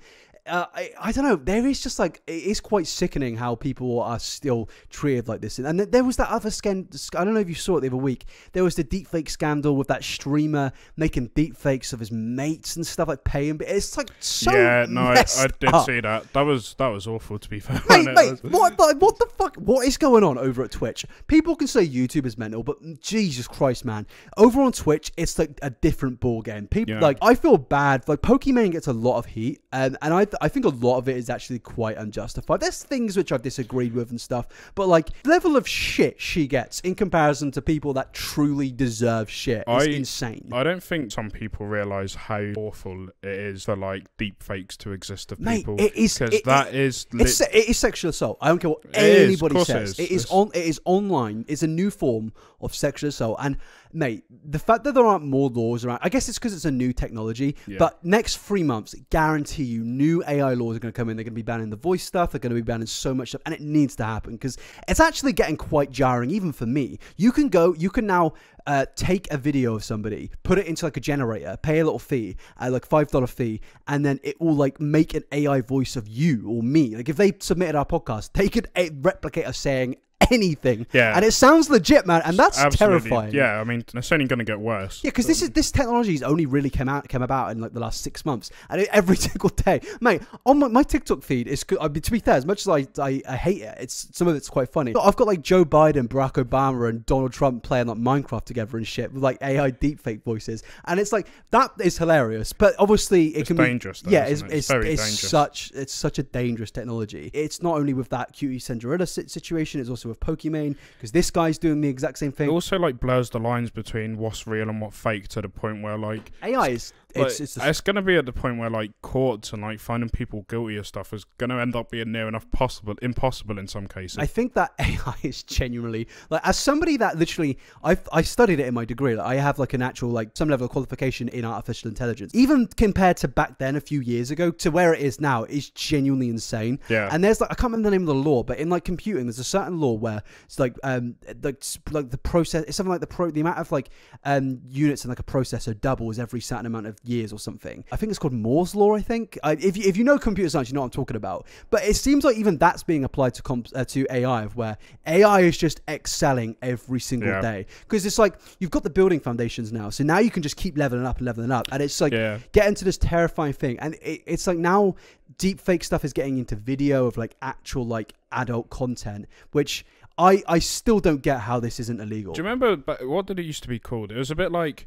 Uh, I, I don't know. There is just like it is quite sickening how people are still treated like this. And there was that other scan. I don't know if you saw it the other week. There was the deepfake scandal with that streamer making deepfakes of his mates and stuff like paying. But it's like so yeah, no, I, I did up. see that. That was that was awful. To be fair, (laughs) Mate, mate, what the, what the fuck? What is going on over at Twitch? People can say YouTube is mental, but Jesus Christ, man! Over on Twitch, it's like a different ball game. People Yeah. like I feel bad. Like Pokimane gets a lot of heat, and and I I think a lot of it is actually quite unjustified. There's things which I've disagreed with and stuff, but like level of shit she gets in comparison to people that truly deserve shit is I- insane. I don't think some people realize how awful it is for like deep fakes to exist of Mate, people. it is- because it- that it- is It's, sexual assault. I don't care what It is, anybody course it says. It is on. It is online. It's a new form of sexual assault. And mate, the fact that there aren't more laws around, I guess it's because it's a new technology. Yeah. But next three months, guarantee you, new AI laws are going to come in. They're going to be banning the voice stuff. They're going to be banning so much stuff, and it needs to happen because it's actually getting quite jarring, even for me. You can go. You can now. Uh, take a video of somebody, put it into like a generator, pay a little fee, uh, like five dollar fee, and then it will like make an AI voice of you or me. Like if they submitted our podcast, they could uh, replicate us saying anything. Yeah. and it sounds legit, man, and that's absolutely terrifying. Yeah, I mean, it's only going to get worse. Yeah, because this is this technology has only really come out come about in like the last six months, and it, every (laughs) single day, mate, on my, my TikTok feed is good. I mean, to be fair, as much as I, I I hate it, it's some of it's quite funny. I've got like Joe Biden, Barack Obama, and Donald Trump playing like Minecraft together and shit with like AI deepfake voices, and it's like that is hilarious. But obviously, it It's can dangerous, be though, yeah, it's it? it's, It's very it's dangerous. such it's such a dangerous technology. It's not only with that QTCinderella situation, it's also with Pokimane because this guy's doing the exact same thing. It also like blurs the lines between what's real and what fake to the point where like AI is it's it's, it's going to be at the point where like courts and like finding people guilty of stuff is going to end up being near enough possible impossible in some cases. I think that (laughs) AI is genuinely like as somebody that literally I I studied it in my degree. Like, I have like an actual like some level of qualification in artificial intelligence. Even compared to back then a few years ago to where it is now is genuinely insane. Yeah. And there's like I can't remember the name of the law, but in like computing, there's a certain law where it's like um like like the process it's something like the pro the amount of like um units in like a processor doubles every certain amount of years or something. I think it's called Moore's law. I think I, if you, if you know computer science, you know what I'm talking about. But it seems like even that's being applied to comp- uh, to AI, of where AI is just excelling every single Yeah. day because it's like you've got the building foundations now, so now you can just keep leveling up and leveling up, and it's like Yeah. get into this terrifying thing, and it, it's like now deep fake stuff is getting into video of like actual like adult content, which. I, I still don't get how this isn't illegal. Do you remember what did it used to be called? It was a bit like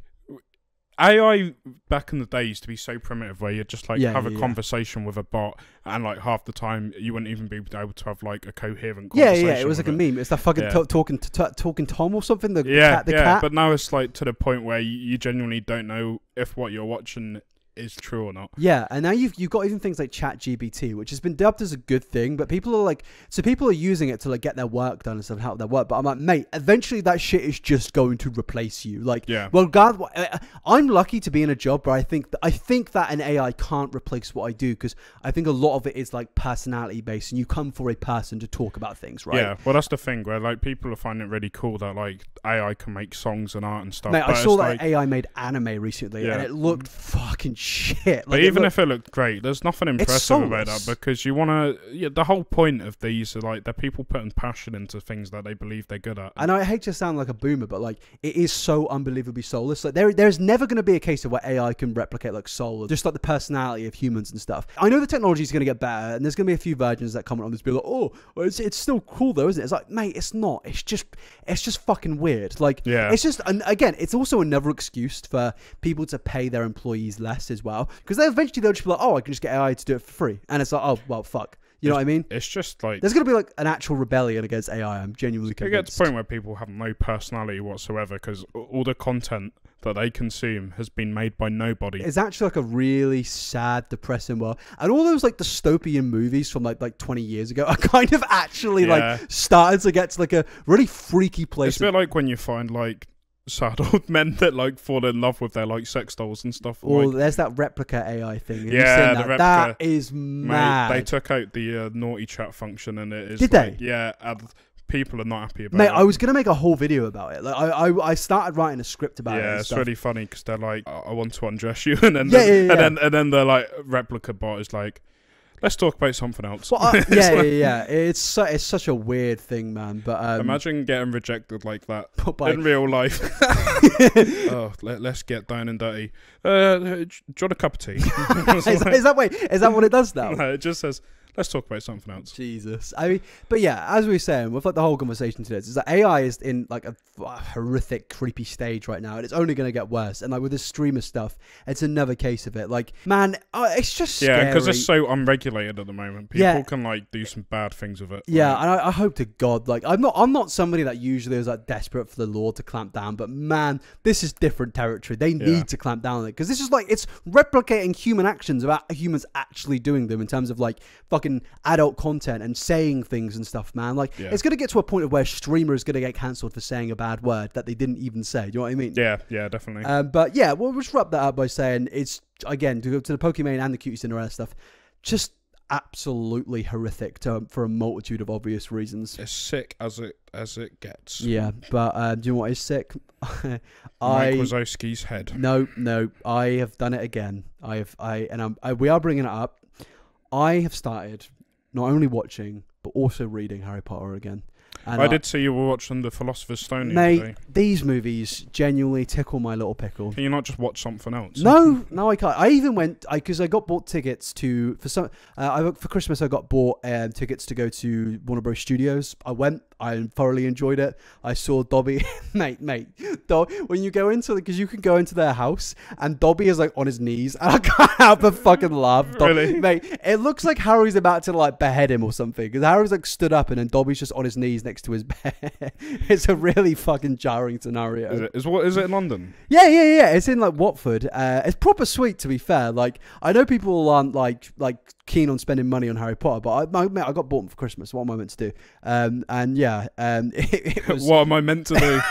AI back in the day used to be so primitive where you'd just like Yeah, have yeah, a yeah. conversation with a bot and like half the time you wouldn't even be able to have like a coherent yeah, conversation. yeah, it was like a meme. It's that fucking Yeah. talking to talking Tom or something. The, the yeah, cat, the yeah, cat. but now it's like to the point where you, you genuinely don't know if what you're watching is true or not. Yeah, and now you've you've got even things like ChatGPT, which has been dubbed as a good thing, but people are like, so people are using it to like get their work done and stuff, help their work. But I'm like, mate, eventually that shit is just going to replace you. Like, Yeah. well, God, I- uh, I'm lucky to be in a job where I think that, I think that an AI can't replace what I do because I think a lot of it is like personality based, and you come for a person to talk about things, right? Yeah, well, that's the thing where like people are finding it really cool that like AI can make songs and art and stuff. Mate, I saw that like, AI made anime recently, and it looked fucking shit. But Like, it even looked- if it looked great, there's nothing impressive about that because you want to. Yeah, the whole point of these are like they're people putting passion into things that they believe they're good at. And I hate to sound like a boomer, but like it is so unbelievably soulless. Like there, there's never going to be a case of where AI can replicate like soul, just like the personality of humans and stuff. I know the technology is going to get better, and there's going to be a few virgins that comment on this, be like, "Oh, it's, it's still cool though, isn't it?" It's like, mate, it's not. It's just, it's just fucking weird. Like, Yeah. it's just, and again, it's also another excuse for people to pay their employees less as well, because they eventually they'll just be like, "Oh, I can just get AI to do it for free," and it's like, "Oh, well, fuck." You know what I mean? It's just like There's going to be like an actual rebellion against AI. I'm genuinely It convinced. gets to the point where people have no personality whatsoever because all the content that they consume has been made by nobody. It's actually like a really sad, depressing world, and all those like dystopian movies from like like 20 years ago are (laughs) kind of actually Yeah. like starting to get to like a really freaky place. It's a bit like when you find like sad (laughs) old men that like fall in love with their like sex dolls and stuff. Or like, there's that Replika AI thing. Have Yeah, the that? That Replika. is mate, mad. they took out the uh, naughty chat function and it is Did like, they? Yeah, and people are not happy about Mate, it. I was gonna make a whole video about it. Like, I, I, I started writing a script about it. yeah, it's stuff. really funny because they're like, I I want to undress you, (laughs) and then Yeah, the- yeah, yeah. and then and then the like Replika bot is like, let's talk about something else. Well, I- (laughs) It's yeah, yeah, yeah. It's su- it's such a weird thing, man. But um, Imagine getting rejected like that (laughs) by, in real life. (laughs) oh, let, let's get down and dirty. Uh, do you want a cup of tea? is, that, is that wait? Is that what it does now? no, it just says, let's talk about something else. Jesus. I mean, but yeah, as we were saying, with like the whole conversation today, is that AI is in like a horrific, creepy stage right now, and it's only going to get worse. And like with this streamer stuff, it's another case of it. Like, man, uh, it's just Yeah, because it's so unregulated at the moment. People Yeah. can like do some bad things with it. Yeah, Like, and I, I hope to God, like I'm not, I'm not somebody that usually is like desperate for the law to clamp down, but man, this is different territory. They need Yeah. to clamp down on it because this is like it's replicating human actions about humans actually doing them in terms of like fucking adult content and saying things and stuff, man. Like Yeah. it's gonna get to a point of where streamer is gonna get cancelled for saying a bad word that they didn't even say. Do you know what I mean? yeah, yeah, definitely. Um, but yeah, we'll just wrap that up by saying it's again to go to the Pokimane and the QTCinderella stuff, just absolutely horrific to, for a multitude of obvious reasons. as sick as it as it gets. Yeah, but uh, do you know what is sick? (laughs) Mike I Wazowski's head. no no I have done it again. I have I and I'm, I we are bringing it up. I have started not only watching but also reading Harry Potter again. And I did see you were watching The Philosopher's Stone the Mate, other day. these movies genuinely tickle my little pickle. Can you not just watch something else? No, no, I can't. I even went because I, got bought tickets to for some. Uh, I for Christmas I got bought um, tickets to go to Warner Bros. Studios. I went. I thoroughly enjoyed it. I saw Dobby, (laughs) mate, mate. Dob, when you go into because you can go into their house and Dobby is like on his knees, and I can't help but fucking laugh. Really? mate? It looks like Harry's about to like behead him or something because Harry's like stood up and then Dobby's just on his knees next to his (laughs) bed. it's a really fucking jarring scenario. Is it is what is it in London? Yeah, yeah, yeah. It's in like Watford. Uh, it's proper sweet, to be fair. Like, I know people aren't like like keen on spending money on Harry Potter, but I, I, I got bought them for Christmas. What am I meant to do? Um, and yeah, um, (laughs) it, it (laughs) was. what am I meant to do?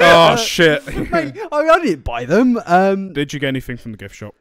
oh (laughs) shit! Mate, I, mean, I didn't buy them. Um, Did you get anything from the gift shop?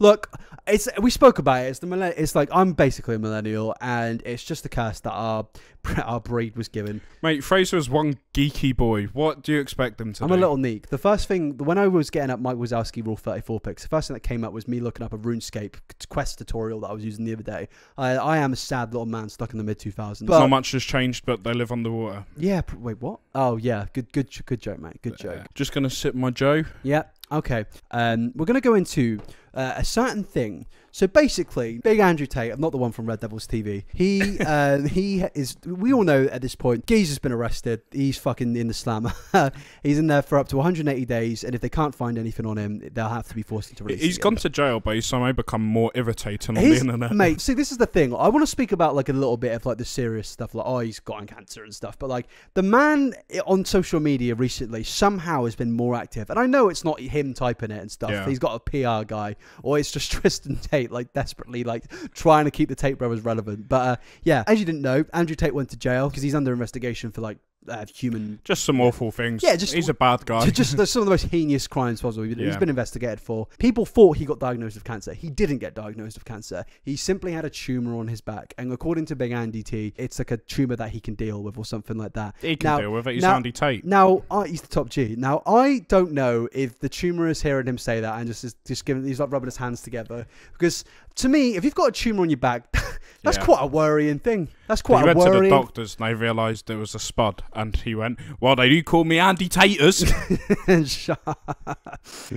Look, it's we spoke about it. It's the millenn- It's like I'm basically a millennial, and it's just the curse that our (laughs) our breed was given. Mate, Fraser is one geeky boy. What do you expect him to I'm do? a little neek. The first thing when I was getting up Mike Wazowski Rule 34 picks, the first thing that came up was me looking up a RuneScape quest tutorial that I was using the other day. I, I am a sad little man stuck in the mid 2000s. Not much has changed, but they live underwater. yeah, wait, what? Oh yeah, good, good, good joke, mate. Good joke. Uh, just gonna sip my Joe. Yeah. Okay. Um, we're gonna go into uh, a certain thing. So basically, Big Andrew Tate, I'm not the one from Red Devils TV. He uh, (laughs) he is. We all know at this point, Geezer's been arrested. He's fucking in the slammer. (laughs) he's in there for up to 180 days, and if they can't find anything on him, they'll have to be forced into release. He's again. gone to jail, but he's somehow become more irritating on His- the internet. mate. (laughs) See, this is the thing. I want to speak about like a little bit of like the serious stuff, like oh, he's gotten cancer and stuff. But like the man on social media recently somehow has been more active, and I know it's not him typing it and stuff. Yeah. He's got a PR guy, or it's just (laughs) Tristan Tate like desperately like trying to keep the Tate brothers relevant. But uh, yeah, as you didn't know, Andrew Tate went to jail because he's under investigation for like uh, human Just some awful things. Yeah, just- he's a bad guy. just there's some of the most heinous crimes possible. He's Yeah. been investigated for. People thought he got diagnosed with cancer. He didn't get diagnosed with cancer. He simply had a tumor on his back, and according to Big Andy T, it's like a tumor that he can deal with or something like that. he can now- deal with it. He's now- Andy Tate. Now, I, he's the top G. Now, I don't know if the tumor is hearing him say that and just is just giving he's like rubbing his hands together because to me, if you've got a tumor on your back, (laughs) that's Yeah. quite a worrying thing. That's quite he went to the doctors and they realised there was a spud, and he went, "Well, they do call me Andy Taters." (laughs)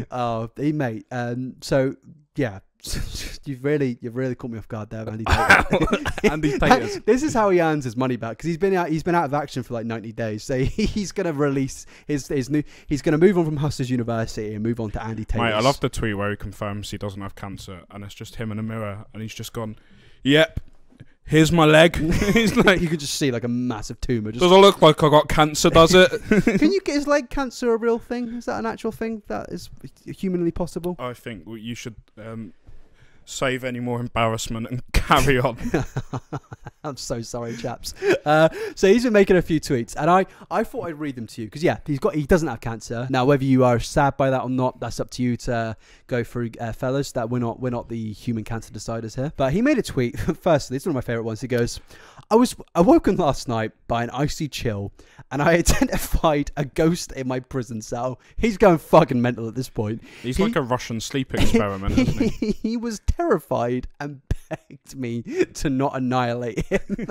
Oh, he mate. Um, so yeah, (laughs) you've really, you've really caught me off guard there, Andy. (laughs) Andy Taters. this is how he earns his money back because he's been out, he's been out of action for like ninety days. So he's gonna release his his new. He's gonna move on from Hustlers University and move on to Andy Tate. Mate, I love the tweet where he confirms he doesn't have cancer, and it's just him in a mirror, and he's just gone, "Yep, here's my leg." (laughs) (laughs) he's like, you could just see like a massive tumor. Just "Does it look like I got cancer? Does it?" (laughs) can you get his leg cancer a real thing? Is that an actual thing that is humanly possible? I think you should um, save any more embarrassment and (laughs) carry on. (laughs) I'm so sorry, chaps. Uh, so he's been making a few tweets, and I, I thought I'd read them to you because yeah, he's got he doesn't have cancer. Now, whether you are sad by that or not, that's up to you to go through, uh, fellas. That we're not we're not the human cancer deciders here. But he made a tweet. (laughs) Firstly, it's one of my favorite ones. He goes, "I was awoken last night by an icy chill, and I (laughs) identified a ghost in my prison cell." He's going fucking mental at this point. He's He- like a Russian sleep (laughs) experiment, isn't he? (laughs) he was terrified and begged me to not annihilate him.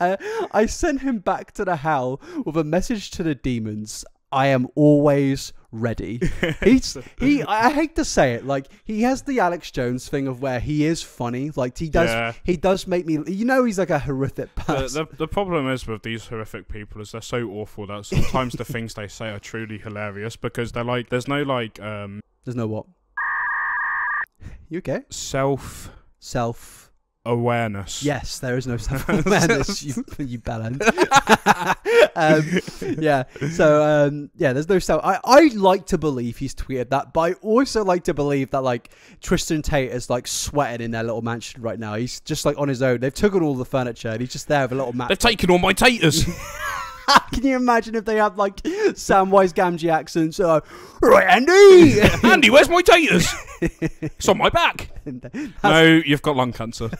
Uh, I sent him back to the hell with a message to the demons. I am always ready. (laughs) He's he. I hate to say it, like he has the Alex Jones thing of where he is funny. Like he does. Yeah. He does make me. You know, he's like a horrific The, person. the, the problem is with these horrific people is they're so awful that sometimes the things they say are truly hilarious because they're like there's no like um There's no what. You okay? self Self. Awareness. Yes, there is no (laughs) self awareness. you, you bellend. (laughs) um, yeah. So um, yeah, there's no self. I I like to believe he's tweeted that, but I also like to believe that like Tristan Tate is like sweating in their little mansion right now. He's just like on his own. They've taken all the furniture, and he's just there with a little mat. They've taken all my taters. (laughs) (laughs) Can you imagine if they had like Samwise Gamgee accents? Uh, right, Andy. (laughs) Andy, where's my taters? (laughs) it's on my back. No, you've got lung cancer.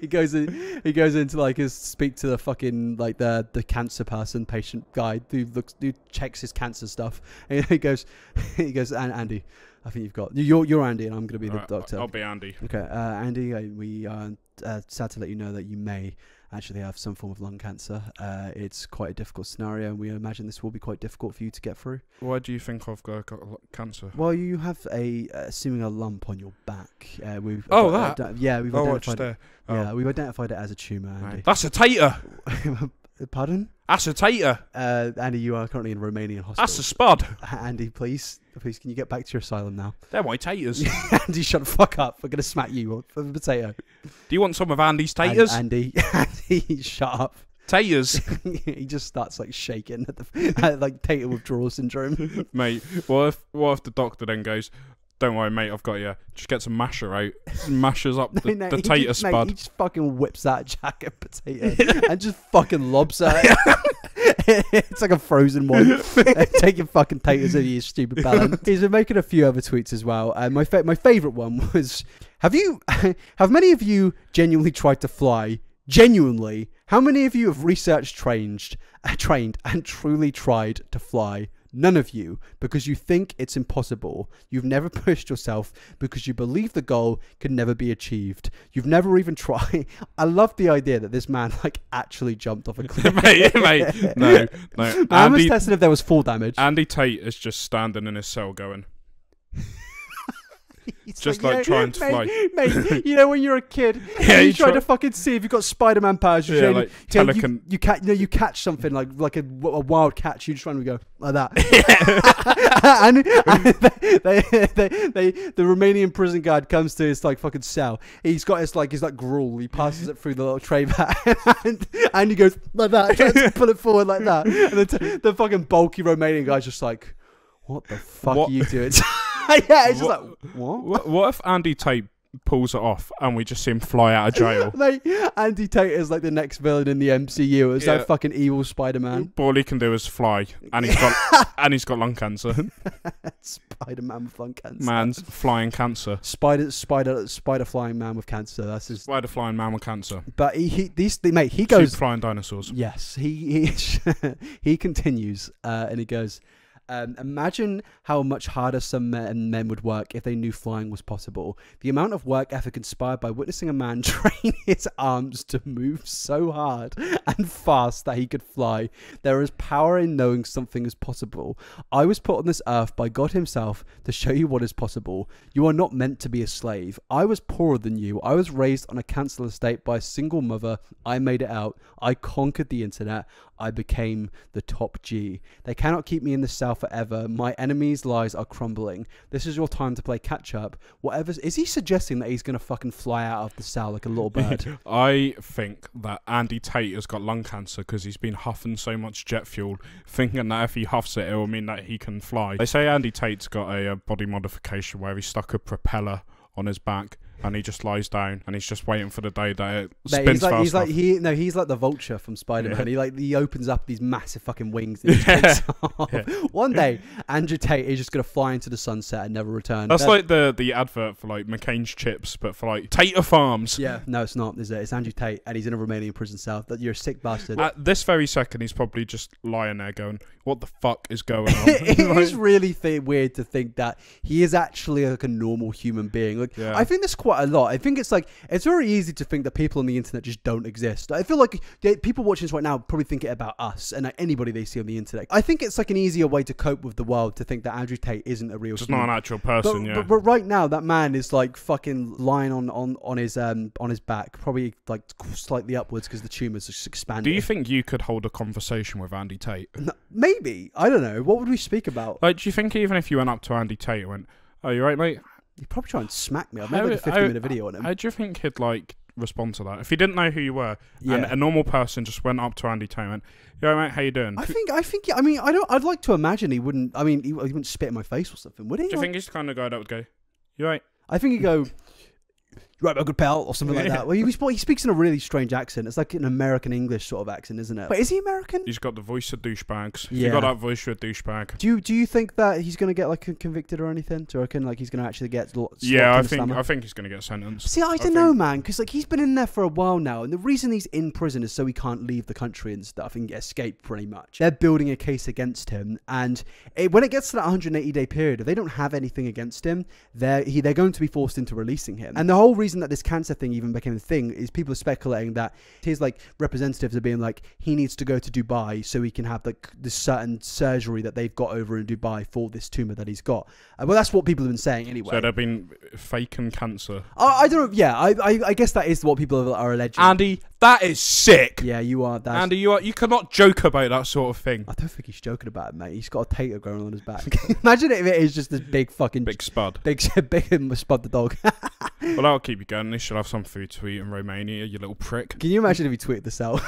he goes in he goes into like his speak to the fucking like the the cancer person patient guy who looks who checks his cancer stuff and he goes he goes "An- Andy I think you've got you're you're Andy and I'm gonna be the Alright, doctor I'll be Andy. okay uh, Andy uh, we are uh, sad to let you know that you may actually I have some form of lung cancer uh, it's quite a difficult scenario and we imagine this will be quite difficult for you to get through Why do you think I've got, cancer? well you have a uh, assuming a lump on your back uh, we've Oh, uh, that? d- yeah we've Oh, identified it. Oh, yeah we've identified it as a tumor Andy right. That's a tater. (laughs) Pardon? That's a tater. Uh, Andy, you are currently in Romanian hospital. That's a spud. (laughs) Andy, please, please, can you get back to your asylum now? They're my taters. (laughs) Andy, shut the fuck up. We're gonna smack you for the potato. Do you want some of Andy's taters? Andy, (laughs) shut up. taters. (laughs) he just starts like shaking at the (laughs) at, like tater withdrawal syndrome. mate, what if, what if the doctor then goes, don't worry, mate, I've got you. Just get some masher out. Mashes up the, No, the he tater just, mate, spud. he just fucking whips that jacket potato and just fucking lobs it. it's like a frozen one. Take your fucking taters in you stupid balance. He's been making a few other tweets as well. And my fa- my favorite one was: Have you have many of you genuinely tried to fly? Genuinely, how many of you have research trained, uh, trained and truly tried to fly? None of you, because you think it's impossible. You've never (laughs) pushed yourself because you believe the goal can never be achieved. You've never even (laughs) tried. I love the idea that this man like actually jumped off a (laughs) cliff. mate, mate, no, no. I was Andy, testing if there was fall damage. Andy Tate is just standing in his cell going, Just like, like you know, trying to mate, Mate, you (laughs) know when you're a kid, Yeah, and you you try try- to fucking see if you've got Spider-Man powers. Yeah, you, like you, you, you catch, you know, you catch something like like a, a wild catch. You just trying to go like that. (laughs) (laughs) and, and they, they, they, they, the Romanian prison guard comes to his like fucking cell. He's got his like his like gruel. He passes it through the little tray bag, and, and he goes like that. Tries to pull it forward like that. And the, t- the fucking bulky Romanian guy's just like, "What the fuck What- are you doing?" (laughs) yeah, it's just What- like, "What?" What, what if Andy Tate pulls it off and we just see him fly out of jail? (laughs) Mate, Andy Tate is like the next villain in the MCU. It's Yeah. that fucking evil Spider-Man. All he can do is fly, and he's got (laughs) and he's got lung cancer. Spider-Man with lung cancer. Man's flying cancer. Spider, spider, spider flying man with cancer. That's his. Spider flying man with cancer. But he, he these, mate, he goes. flying dinosaurs. Yes, he he he continues, uh, and he goes. Um, imagine how much harder some men, men would work if they knew flying was possible. The amount of work ethic inspired by witnessing a man (laughs) train his arms to move so hard and fast that he could fly. There is power in knowing something is possible. I was put on this earth by God Himself to show you what is possible. You are not meant to be a slave. I was poorer than you. I was raised on a council estate by a single mother. I made it out. I conquered the internet. I became the top G. They cannot keep me in the cell forever. My enemies' lies are crumbling. This is your time to play catch up. Whatever. Is he suggesting that he's to fucking fly out of the cell like a little bird? (laughs) I think that Andy Tate has got lung cancer because he's been huffing so much jet fuel, (laughs) thinking that if he huffs it, it will mean that he can fly. They say Andy Tate's got a, uh body modification where he stuck a propeller on his back and he just lies down and he's just waiting for the day that it Mate, spins he's like fast he's like enough. he no he's like the vulture from Spider Man. Yeah. He like he opens up these massive fucking wings and (laughs) he takes off. (laughs) Yeah. One day, Andrew Tate is just gonna fly into the sunset and never return. That's That- like the the advert for like McCain's chips, but for like Tater Farms. yeah, no, it's not. Is it? It's Andrew Tate, and he's in a Romanian prison cell. That you're a sick bastard. At this very second, he's probably just lying there going, "What the fuck is going (laughs) on?" it Like, is really th- weird to think that he is actually like a normal human being. Like, Yeah. I think this quite a lot. I think it's like it's very easy to think that people on the internet just don't exist. I feel like they, people watching this right now probably think it about us and like, anybody they see on the internet. I think it's like an easier way to cope with the world to think that Andrew Tate isn't a real. just human. not an actual But, person. yeah. but, but right now, that man is like fucking lying on on on his um on his back, probably like slightly upwards because the tumors just expanded. Do you think you could hold a conversation with Andy Tate? No, maybe I don't know. What would we speak about? Like, do you think even if you went up to Andy Tate and went, "Oh, you right, mate?" He'd probably try and smack me. I've made like a 50 how- minute video on him. How do you think he'd like respond to that if he didn't know who you were yeah. and a normal person just went up to Andy Tate and went, "You right, mate? How you doing?" I think I think I mean I don't I'd like to imagine he wouldn't I mean he, he wouldn't spit in my face or something would he? do you Like, think he's the kind of guy that would go, "You right?" I think he'd go right my good pal or something like that. Well he, he speaks in a really strange accent. It's like an American English sort of accent, isn't it? Wait, is he American? He's got the voice of douchebags. If Yeah. You got that voice, you're a douchebag. Do you do you think that he's gonna get like convicted or anything? Do you reckon like he's gonna actually get lo- Yeah, slapped I the think stomach? I think he's gonna get sentenced. See, I don't think- know, man, because like he's been in there for a while now, and the reason he's in prison is so he can't leave the country and stuff and escape pretty much. They're building a case against him, and it, when it gets to that 180 day period, if they don't have anything against him, they're he, they're going to be forced into releasing him. And the whole reason that this cancer thing even became a thing is people are speculating that his like representatives are being like he needs to go to Dubai so he can have like this certain surgery that they've got over in Dubai for this tumor that he's got. Uh, well, that's what people have been saying anyway. So they've been faking cancer. I, I don't know. Yeah, I, I I guess that is what people are alleging. Andy, that is sick. yeah, you are. That's, Andy, you are you cannot joke about that sort of thing. I don't think he's joking about it, mate. He's got a tater growing on his back. (laughs) Imagine if it is just this big fucking Big spud. big (laughs) big spud the dog. (laughs) Well, that'll keep you going. At should have some food to eat in Romania, you little prick. Can you imagine if he tweeted this out?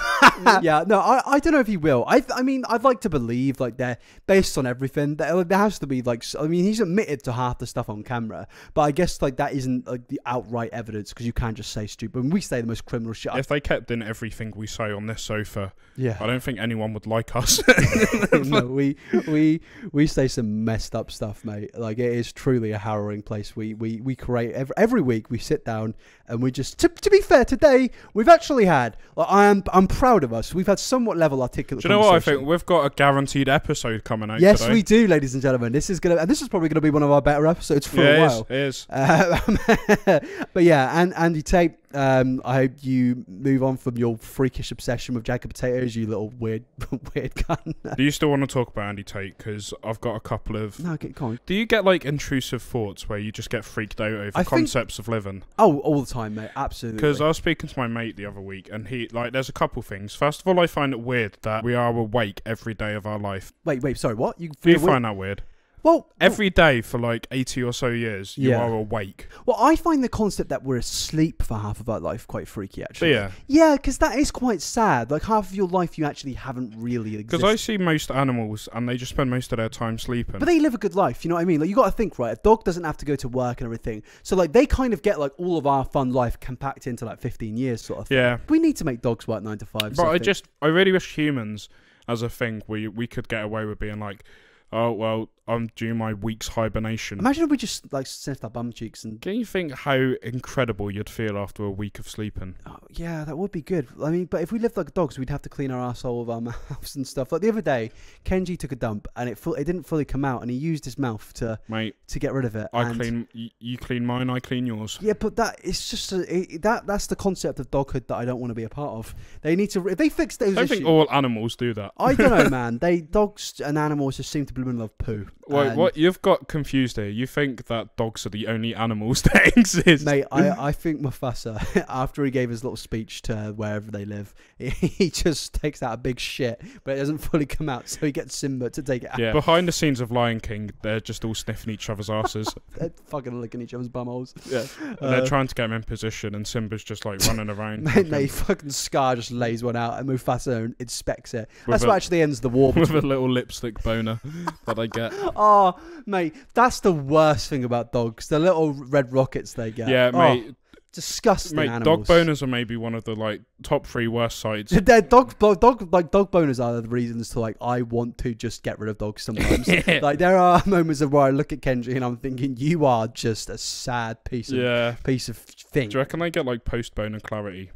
yeah, no, I, I don't know if he will. I I mean, I'd like to believe like they're based on everything. There, there has to be like, I mean, he's admitted to half the stuff on camera, but I guess like that isn't like the outright evidence because you can't just say stupid. When we say the most criminal shit, If they kept in everything we say on this sofa, yeah, I don't think anyone would like us. (laughs) (laughs) no, we we we say some messed up stuff, mate. Like it is truly a harrowing place. We we we create every, every week. We sit down and we just. To, to be fair, today we've actually had. Like, I am I'm proud of us. We've had somewhat level articulate. Do you know what I think? We've got a guaranteed episode coming out Yes, today. we do, ladies and gentlemen. This is gonna and this is probably gonna be one of our better episodes for yeah, a it is, while. it is. Uh, (laughs) but yeah, and Andy Tate. Um, I hope you move on from your freakish obsession with jagged potatoes, you little weird, (laughs) weird cunt. Do you still want to talk about Andy Tate? Because I've got a couple of. no, get on. Do you get like intrusive thoughts where you just get freaked out over I think- concepts of living? Oh, all the time, mate. Absolutely. Because I was speaking to my mate the other week, and he like, there's a couple of things. First of all, I find it weird that we are awake every day of our life. wait, wait, sorry, what? You, you find that weird? Well, Every day for like 80 or so years, you Yeah. are awake. well, I find the concept that we're asleep for half of our life quite freaky, actually. yeah, Yeah, because that is quite sad. Like half of your life, you actually haven't really existed. because. I see most animals and they just spend most of their time sleeping. But they live a good life, you know what I mean? Like you got to think, right? A dog doesn't have to go to work and everything, so like they kind of get like all of our fun life compact into like 15 years, sort of. Thing. yeah, We need to make dogs work nine to five. but I just I really wish humans as a thing we we could get away with being like, oh well, Um, I'm doing my week's hibernation. imagine if we just like sniffed our bum cheeks and. Can you think how incredible you'd feel after a week of sleeping? Oh, yeah, that would be good. I mean, but if we lived like dogs, we'd have to clean our asshole with our (laughs) mouths and stuff. Like the other day, Kenji took a dump and it full, it didn't fully come out, and he used his mouth to Mate, to get rid of it. I and- clean you, you clean mine, I clean yours. Yeah, but that it's just a, it, that that's the concept of doghood that I don't want to be a part of. They need to if they fix those I don't issues. think all animals do that. I don't know, (laughs) man. They dogs and animals just seem to be in love poo. Wait, what? You've got confused here. You think that dogs are the only animals (laughs) that exist? Mate, I, (laughs) I think Mufasa, (laughs) after he gave his little speech to wherever they live, he just takes out a big shit, but it doesn't fully come out, so he gets Simba to take it out. yeah. Behind the scenes of Lion King, they're just all sniffing each other's asses. They're fucking licking each other's bumholes. yeah. And Uh, they're trying to get him in position, and Simba's just like running around. Mate, fucking fucking Scar just lays one out, and Mufasa inspects it. with That's a, what actually ends the war. with a little lipstick boner that I get. (laughs) Oh, mate, that's the worst thing about dogs. The little red rockets they get. Yeah, Oh, mate. disgusting Mate, animals. dog boners are maybe one of the like top three worst sides. (laughs) They're dog, dog, like dog boners are the reasons to like I want to just get rid of dogs sometimes. (laughs) like there are moments of where I look at Kenji and I'm thinking you are just a sad piece of yeah. piece of thing. Do you reckon they get like post boner clarity?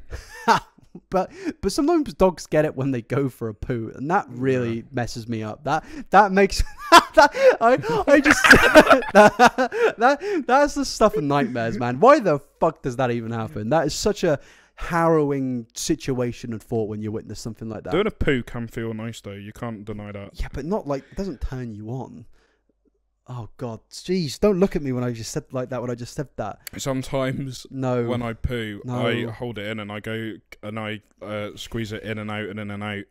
But but sometimes dogs get it when they go for a poo, and that really messes me up. That that makes (laughs) that I I just (laughs) that, that that's the stuff of nightmares, man. Why the fuck does that even happen? That is such a harrowing situation and thought when you witness something like that. Doing a poo can feel nice though. You can't deny that. Yeah, but not like it doesn't turn you on. Oh god, jeez! Don't look at me when I just said like that. When I just said that. Sometimes No. when I poo, I hold it in and I go and I uh, squeeze it in and out and in and out.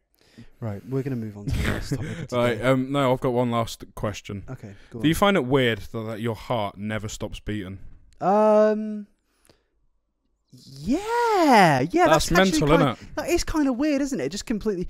right, we're gonna move on to the next topic. Right, um, no, I've got one last question. okay, go Do you find it weird that, that your heart never stops beating? Um. Yeah, yeah, That's, that's, mental, kind, isn't it? That is kind of weird, isn't? It just completely,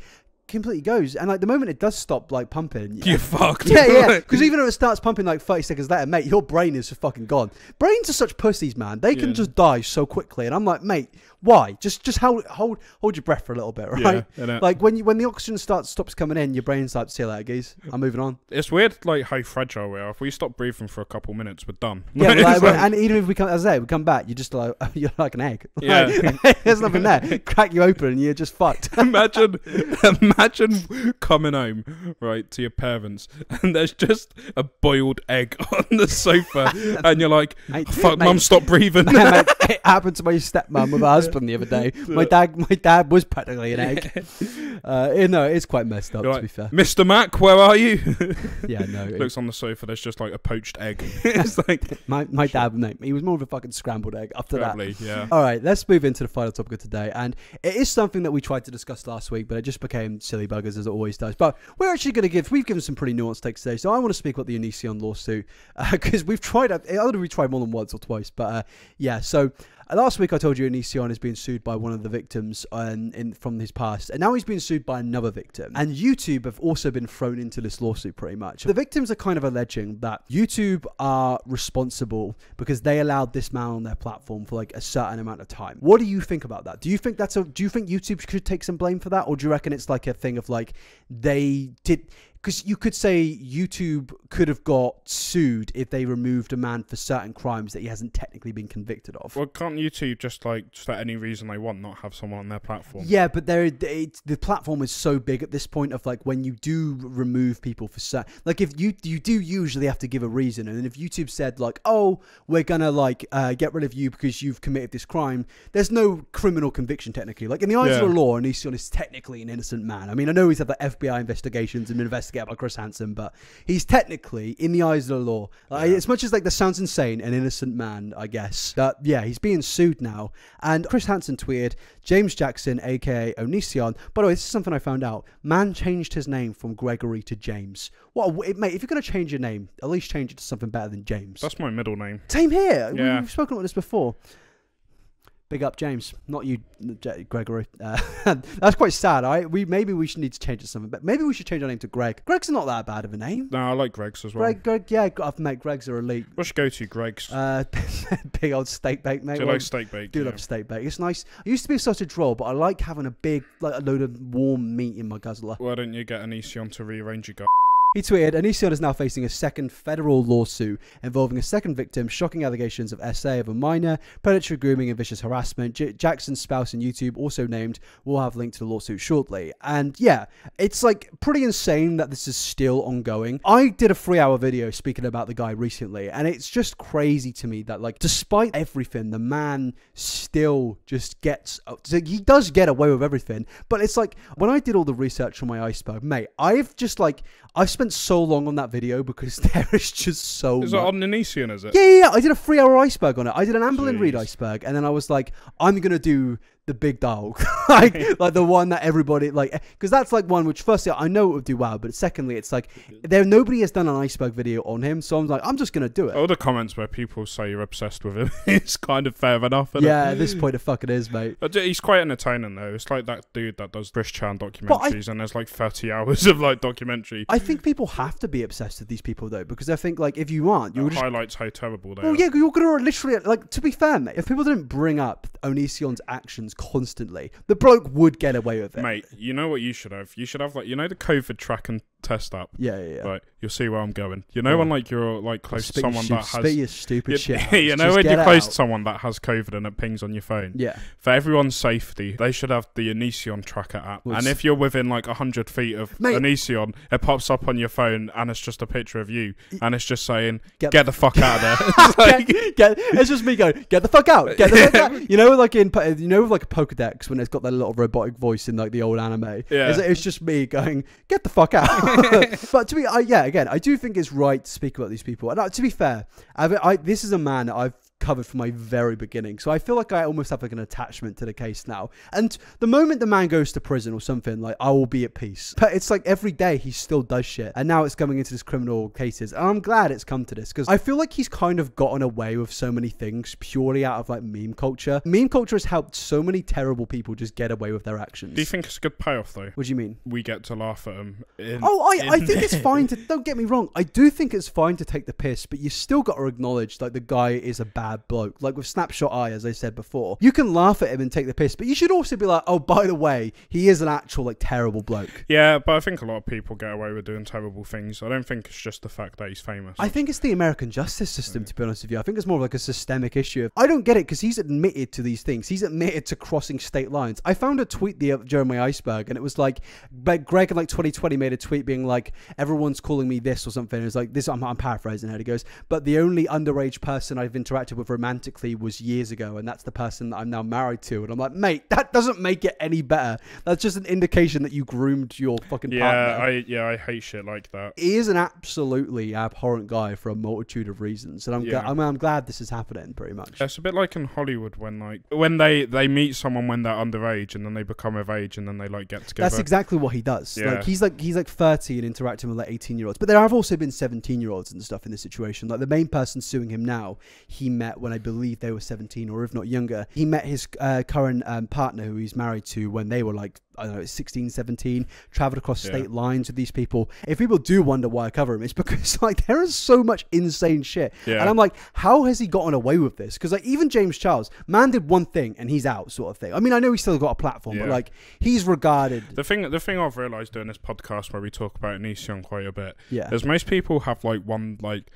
completely goes, and like the moment it does stop, like pumping. (laughs) You fucked. yeah, yeah. (laughs) Because even if it starts pumping like 30 seconds later, mate, your brain is fucking gone. Brains are such pussies, man. They can Yeah. just die so quickly, and I'm like, mate, why? Just, just hold, hold, hold your breath for a little bit, (laughs) right? Innit? Uh, like when you, when the oxygen starts stops coming in, your brain starts to see like, geez, I'm moving on. it's weird, like how fragile we are. If we stop breathing for a couple minutes, we're done. Yeah, but It's like, like- and even if we come, as I say, we come back, you're just like you're like an egg. Yeah. There's nothing there. Crack you open, and you're just fucked. imagine, imagine coming home right to your parents, and there's just a boiled egg (laughs) on the sofa, (laughs) and you're like, Mate, "Fuck, mate, mum, stop breathing." (laughs) mate, it happened to my stepmom with her husband the other day. My dad, my dad was practically an egg. Uh, you know, it's quite messed up to be fair. Mr. Mac, where are you? Yeah, no. it- Looks on the sofa. There's just like a poached egg. it's like my my dad, mate, he was more of a fucking scrambled egg. After that, yeah. All right, let's move into the final topic of today. And it is something that we tried to discuss last week, but it just became silly buggers as it always does. But we're actually going to give, we've given some pretty nuanced takes today. So I want to speak about the Onision lawsuit because we've tried, I know we tried more than once or twice, but uh, yeah. So uh, last week I told you Onision is being sued by one of the victims um, in, from his past. And now he's being sued by another victim. And YouTube have also been thrown into this lawsuit pretty much. The victims are kind of alleging that YouTube are responsible because they allowed this man on their platform for like a certain amount of time. What do you think about that? Do you think that's a do you think YouTube should take some blame for that or do you reckon it's like a thing of like they did because you could say YouTube could have got sued if they removed a man for certain crimes that he hasn't technically been convicted of. Well, can't YouTube just like just for any reason they want not have someone on their platform? Yeah, but there, the platform is so big at this point of like when you do remove people for certain, like if you you do usually have to give a reason, and if YouTube said like, oh, we're gonna like uh, get rid of you because you've committed this crime, there's no criminal conviction technically. Like in the eyes Yeah. of the law, Onision is technically an innocent man. I mean, I know he's had the FBI investigations and been investigated by Chris Hansen, but he's technically in the eyes of the law. Like, Yeah. As much as like that sounds insane, an innocent man, I guess. That yeah, he's being sued now. And Chris Hansen tweeted, James Jackson, aka Onision. By the way, this is something I found out. Man changed his name from Gregory to James. What, a mate? If you're gonna change your name, at least change it to something better than James. That's my middle name. Same here. Yeah. We've spoken about this before. Big up, James. Not you, Gregory. Uh, (laughs) that's quite sad. I we maybe we should need to change it something. But maybe we should change our name to Greg. Greg's not that bad of a name. No, I like Greg's as well. Greg, Greg, yeah, I've met Greg's are elite. What's your go-to, Greg's? Uh, (laughs) big old steak bake, mate. Do you like steak bake? do Yeah. love steak bake. It's nice. I used to be such a sausage roll, but I like having a big, like a load of warm meat in my guzzler. Why don't you get an Anision to rearrange your gut? He tweeted, Onision is now facing a second federal lawsuit involving a second victim, shocking allegations of SA of a minor, predatory grooming and vicious harassment. J- Jackson's spouse and YouTube, also named, will have linked to the lawsuit shortly. And yeah, it's like pretty insane that this is still ongoing. I did a three hour video speaking about the guy recently, and it's just crazy to me that, like, despite everything, the man still just gets, so he does get away with everything. But it's like, when I did all the research on my iceberg, mate, I've just like, I've spent so long on that video because (laughs) there is just so Is it much. on Onision, is it? Yeah, yeah, yeah. I did a three hour iceberg on it. I did an Amberlynn Reid iceberg, and then I was like, I'm gonna do the big dog, (laughs) like (laughs) like the one that everybody like, because that's like one which firstly I know it would do well, but secondly it's like there nobody has done an iceberg video on him, so I'm like I'm just gonna do it. All the comments where people say you're obsessed with him, (laughs) it's kind of fair enough. isn't it? yeah, at this point it fucking is, mate. He's quite entertaining though. It's like that dude that does Chris Chan I- documentaries, and there's like 30 hours of like documentary. I think people have to be obsessed with these people though, because I think like if you aren't, you're highlights how terrible they Well, are. yeah, you're gonna literally like. To be fair, mate, if people didn't bring up Onision's actions constantly, the bloke would get away with it. Mate, you know what you should have? You should have like you know the COVID track and test app. Yeah, yeah, yeah. Right, you'll see where I'm going. You know Go when like you're like close to someone that spit has your stupid you, shit. (laughs) out. you know Just when you're close to someone that has COVID and it pings on your phone. Yeah, For everyone's safety, they should have the Onision tracker app. Well, and if you're within like 100 feet of Mate- Onision, it pops up on your phone and it's just a picture of you. And it's just saying, Get- get, the fuck out of there. It's (laughs) like- get, get- it's just me going, get the fuck out, get the fuck out. (laughs) You know, like in, you know, with like Pokedex when it's got that little robotic voice in like the old anime. Yeah. It's, it's just me going, get the fuck out. (laughs) but to be, I, yeah, again, I do think it's right to speak about these people. And uh, to be fair, I've, I, this is a man I've covered from my very beginning. So I feel like I almost have like an attachment to the case now. And the moment the man goes to prison or something, like I will be at peace. But it's like every day he still does shit. And now it's coming into this criminal cases. And I'm glad it's come to this because I feel like he's kind of gotten away with so many things purely out of like meme culture. Meme culture has helped so many terrible people just get away with their actions. Do you think it's a good payoff though? what do you mean? We get to laugh at him. In, Oh, I, I think it's (laughs) fine to. Don't get me wrong. I do think it's fine to take the piss, but you still got to acknowledge like the guy is a bad bloke. Like with Snapshot Eye, as I said before, you can laugh at him and take the piss, but you should also be like, oh, by the way, he is an actual like terrible bloke. Yeah, but I think a lot of people get away with doing terrible things. I don't think it's just the fact that he's famous. I think it's the American justice system, to be honest with you. I think it's more of like a systemic issue. I don't get it because he's admitted to these things. He's admitted to crossing state lines. I found a tweet the during my iceberg, and it was like, but Greg in like 2020 made a tweet being like, everyone's calling me this or something. It's like this. I'm, I'm paraphrasing how he goes, but the only underage person I've interacted with romantically was years ago, and that's the person that I'm now married to. And I'm like, mate, that doesn't make it any better. That's just an indication that you groomed your fucking yeah, partner I yeah I hate shit like that. he is an absolutely abhorrent guy for a multitude of reasons, and I'm Yeah. gla- I'm, I'm glad this is happening. Pretty much. It's a bit like in Hollywood when like when they they meet someone when they're underage and then they become of age and then they like get together. That's exactly what he does. Yeah. Like he's like he's like 30 and interacting with like 18 year olds. But there have also been 17 year olds and stuff in this situation. Like the main person suing him now, he met when I believe they were 17 or if not younger. He met his uh, current um, partner who he's married to when they were like I don't know, 16, 17, traveled across Yeah. state lines with these people. If people do wonder why I cover him, it's (laughs) because like there is so much insane shit. Yeah. And I'm like, how has he gotten away with this? Because like even James Charles, man did one thing and he's out, sort of thing. I mean, I know he's still got a platform, but like he's regarded. The thing, the thing I've realised doing this podcast where we talk about Onision quite a bit Yeah. is most people have like one like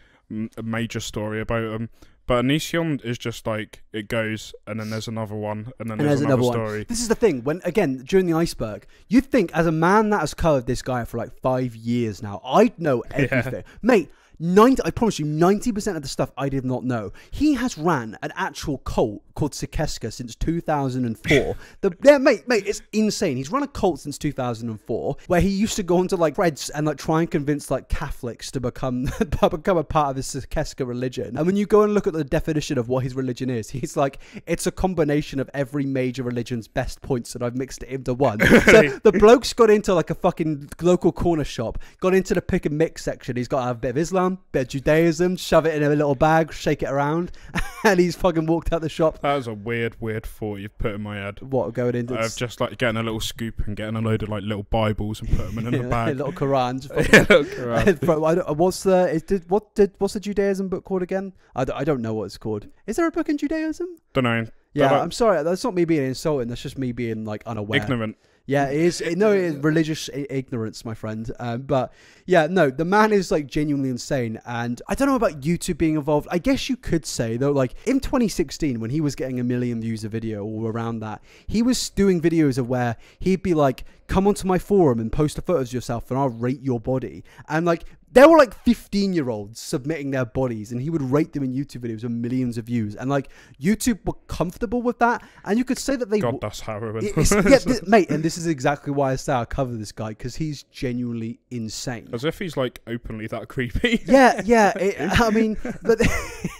major story about them, but Onision is just like it goes and then there's another one and then And there's, there's another, another one. story. This is the thing. When again during the iceberg, you'd think as a man that has covered this guy for like five years now, I'd know (laughs) everything, mate. 90 I promise you 90% of the stuff I did not know. He has ran an actual cult called Sikeska since 2004. (laughs) the yeah, mate, mate, it's insane. He's run a cult since 2004 where he used to go into like threads and like try and convince like Catholics to become (laughs) become a part of the Sikeska religion. And when you go and look at the definition of what his religion is, he's like it's a combination of every major religion's best points that I've mixed it into one. (laughs) so the bloke's got into like a fucking local corner shop, got into the pick and mix section. He's got a bit of Islam, bit of Judaism, shove it in a little bag, shake it around, (laughs) and he's fucking walked out the shop. That was a weird, weird thought you've put in my head. What going into Of just like getting a little scoop and getting a load of like little Bibles and put them in a (laughs) bag. little Qurans. (laughs) Yeah, little Quran. Bro, I what's the is, did, what did what's the Judaism book called again? I don't, I don't know what it's called. Is there a book in Judaism? Don't know. Yeah, like- I'm sorry. That's not me being insulting. That's just me being like unaware. Ignorant. Yeah, it is. No, it is religious ignorance, my friend. Um, but yeah, no, the man is like genuinely insane. And I don't know about YouTube being involved. I guess you could say, though, like in 2016, when he was getting a million views a video or around that, he was doing videos of where he'd be like, come onto my forum and post a photo of yourself and I'll rate your body. And like, there were like 15 year olds submitting their bodies and he would rate them in YouTube videos with millions of views. And like, YouTube were comfortable with that. And you could say that they. God, that's heroin. It- yeah, (laughs) th- mate, and this is exactly why I say I cover this guy because he's genuinely insane. As if he's like openly that creepy. (laughs) Yeah, yeah. It, (laughs) I mean, but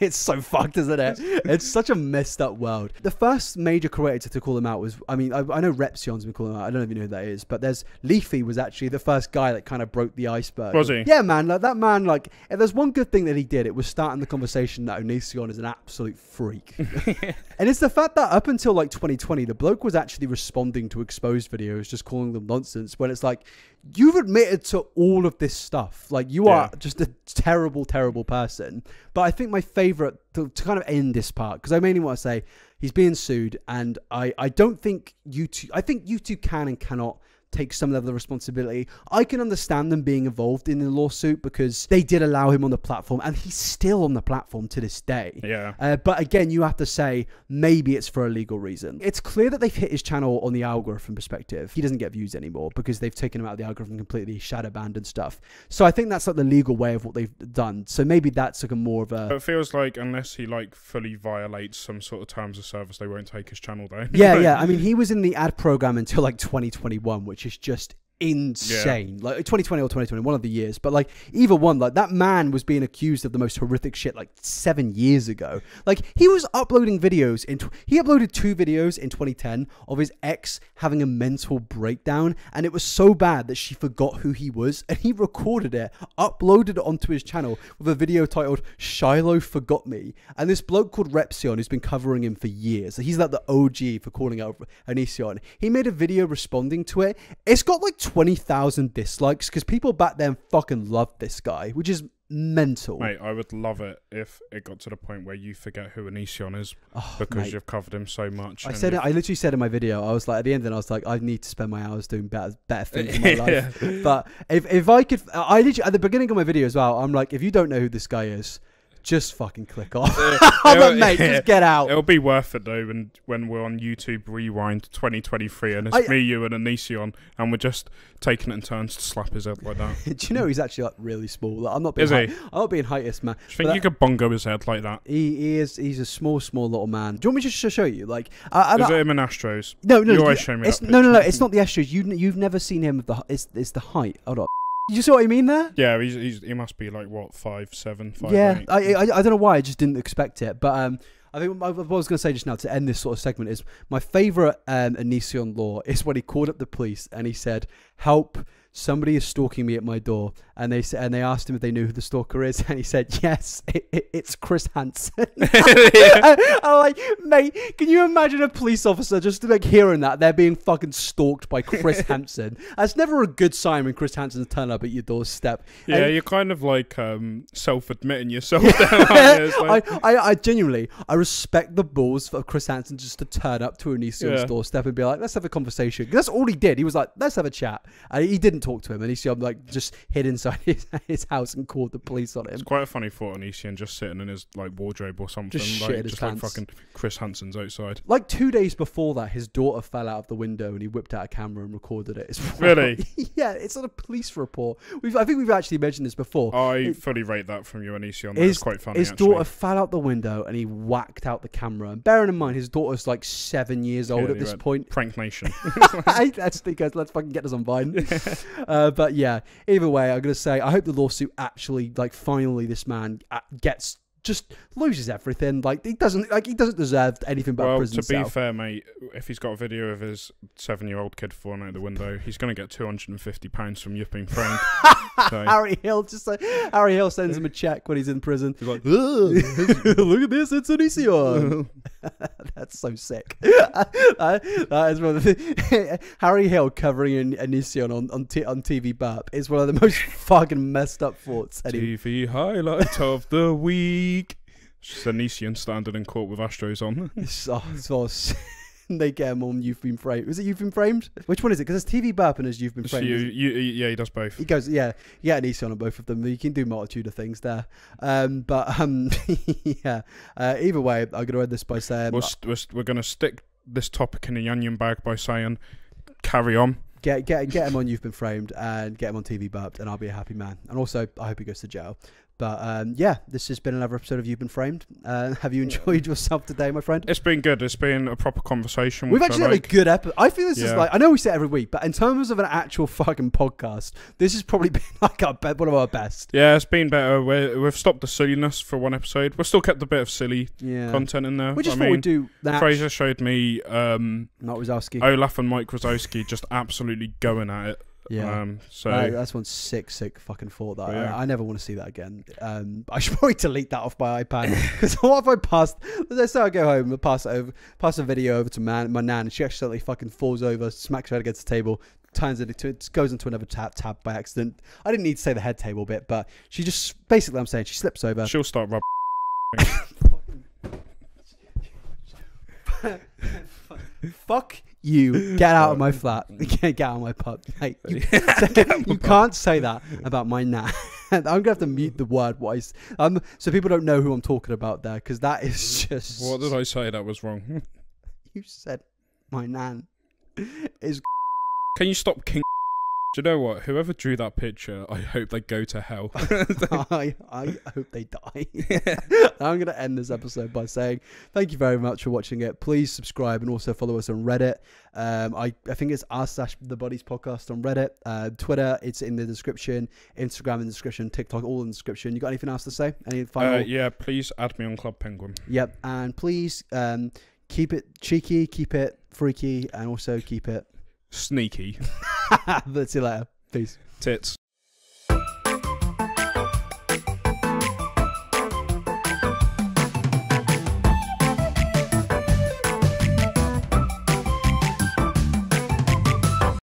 it's so fucked, isn't it? It's such a messed up world. The first major creator to call him out was, I mean, I, I know Repzion's been calling him out. I don't know if you know who that is, but there's Leafy was actually the first guy that kind of broke the iceberg. Was he? Yeah, man. Like that man. Like, if there's one good thing that he did, it was starting the conversation that Onision is an absolute freak. (laughs) And it's the fact that up until like 2020, the bloke was actually responding to exposed videos, just calling them nonsense. When it's like, you've admitted to all of this stuff. Like, you are just a terrible, terrible person. But I think my favorite to, to kind of end this part, because I mainly want to say he's being sued, and I, I don't think YouTube, I think YouTube can and cannot take some level of responsibility. I can understand them being involved in the lawsuit because they did allow him on the platform, and he's still on the platform to this day. Yeah. Uh, but again, you have to say maybe it's for a legal reason. It's clear that they've hit his channel on the algorithm perspective. He doesn't get views anymore because they've taken him out of the algorithm completely, shadow banned and stuff. So I think that's like the legal way of what they've done. So maybe that's like a more of a But it feels like unless he like fully violates some sort of terms of service, they won't take his channel down. yeah, yeah. (laughs) I mean, he was in the ad program until like 2021, which is just insane. Like 2020 or 2021, one of the years. But like either one, like that man was being accused of the most horrific shit like seven years ago. Like he was uploading videos in. Tw- he uploaded two videos in 2010 of his ex having a mental breakdown, and it was so bad that she forgot who he was, and he recorded it, uploaded it onto his channel with a video titled "Shiloh Forgot Me." And this bloke called Repzion, who's been covering him for years, he's like the OG for calling out Onision. He made a video responding to it. It's got like 20,000 dislikes because people back then fucking loved this guy, which is mental. Mate, I would love it if it got to the point where you forget who Onision is Oh, because mate. you've covered him so much. I said it. I literally said in my video. I was like, at the end, and I was like, I need to spend my hours doing better, better (laughs) things in my life. But if if I could, I literally at the beginning of my video as well. I'm like, if you don't know who this guy is, just fucking click off. I'm like, (laughs) mate, just get (laughs) out. It'll be worth it though when when we're on YouTube Rewind 2023 and it's I- me, you, and Onision, and we're just taking it in turns to slap his head like that. Do (laughs) Do you know he's actually like really small? Like, I'm not being. Is he? I'm not being heightest, man. you think But you could bongo his head like that? He, he is. He's a small, small little man. Do you want me just to show you? Like, I, I Is it him in Astros? no, no, you no. always show me no, no, no. It's not the Astros. You, you've never seen him with the. It's, it's the height. Hold on. You see what I mean there? Yeah, he's, he's he must be like what five seven five yeah, eight. I, I I don't know why I just didn't expect it, but um, I think what I was going to say just now to end this sort of segment is my favorite um Onision lore is when he called up the police and he said, "Help." Somebody is stalking me at my door, and they and they asked him if they knew who the stalker is, (laughs) and he said yes, it, it, it's Chris Hansen. (laughs) (laughs) I'm like, mate, can you imagine a police officer just like hearing that they're being fucking stalked by Chris Hansen? That's never a good sign when Chris Hansen's turn up at your doorstep. Yeah, And- you're kind of like um, self-admitting yourself. there, aren't you? It's like- I, I, I genuinely, I respect the balls of Chris Hansen just to turn up to Onision's Yeah. doorstep and be like, let's have a conversation That's all he did. He was like, let's have a chat. And he didn't talk to him. And Onision like just hid inside (laughs) his, his house and called the police on him. It's quite a funny thought, on Onision just sitting in his like wardrobe or something, Just like his just like pants. fucking Chris Hansen's outside. Like two days before that, his daughter fell out of the window and he whipped out a camera and recorded it. It's Really? (laughs) yeah, it's on a police report. We've, I think we've actually mentioned this before. I It- fully rate that from you, and His- That's quite funny. his actually. daughter fell out the window and he whacked out the camera. And bearing in mind, his daughter's like seven years old Yeah, at this point. Prank Nation. (laughs) I that's because let's fucking get this on Vine. Uh, but yeah, either way, I'm gonna say I hope the lawsuit actually like finally this man uh, gets just loses everything. Like he doesn't like he doesn't deserve anything but well, prison to be cell. fair, mate, if he's got a video of his seven-year-old kid falling out the window, he's going to get two hundred and fifty pounds from You've Been Framed. (laughs) so, Harry Hill just like Harry Hill sends him a (laughs) check when he's in prison. he's like, (laughs) Look at this, it's an Onision. That's so sick. that, that is one of the Harry Hill covering an Onision on on, t- on TV Burp is one of the most fucking messed up thoughts. Any- TV highlight of the week. Senesian standing in court with Astros on. (laughs) All (laughs) they get him on You've Been Framed. Was it You've Been Framed? Which one is it? Because it's TV Burp and there's You've Been So Framed. you, you, yeah, he does both. He goes, yeah, yeah, an Easy on both of them. You can do multitude of things there. Um, but um, (laughs) yeah, uh, either way, I'm going to end this by saying We're, st- we're, we're going to stick this topic in the onion bag by saying, carry on. get get get him on You've Been Framed and get him on TV Burped, and I'll be a happy man. And also, I hope he goes to jail. But um, yeah, this has been another episode of You've Been Framed. Uh, (laughs) have you enjoyed yourself today, my friend? It's been good. It's been a proper conversation. We've actually I had a good episode. I feel this is like I know we say it every week, but in terms of an actual fucking podcast, this has probably (laughs) been like our be- one of our best. Yeah, it's been better. We're, we've stopped the silliness for one episode. We've still kept a bit of silly Yeah, content in there. we just I thought mean, we'd do that. Fraser showed me um, Not Wazowski. Olaf and Mike Wazowski just absolutely going at it. Yeah. Um, so Uh, that's one sick, sick fucking thought. That yeah. I, I never want to see that again. Um, (laughs) I should probably delete that off my iPad (laughs) because what if I pass? Let's say I go home and pass over, pass a video over to man, my nan, and she accidentally fucking falls over, smacks her head against the table, turns it into it goes into another tab tab by accident. I didn't need to say the head table bit, but she just basically, I'm saying she slips over. she'll start rubbing. (laughs) Fuck you! Get out of my flat. (laughs) Get out of my pub. Hey, you, (laughs) (laughs) you can't say that about my nan. I'm gonna have to mute the word. wise, um, so people don't know who I'm talking about there, because that is just. What did I say that was wrong? You said my nan is. Can you stop king? Do you know what? Whoever drew that picture, I hope they go to hell. (laughs) I, I hope they die. (laughs) I'm going to end this episode by saying thank you very much for watching it. Please subscribe and also follow us on Reddit. Um, I, I think it's r slash the buddies podcast on Reddit. Uh, Twitter, it's in the description. Instagram in the description. TikTok, all in the description. You got anything else to say? Any final? uh, yeah, please add me on Club Penguin. Yep. And please um, keep it cheeky, keep it freaky, and also keep it. Sneaky (laughs) see you later. Peace. tits.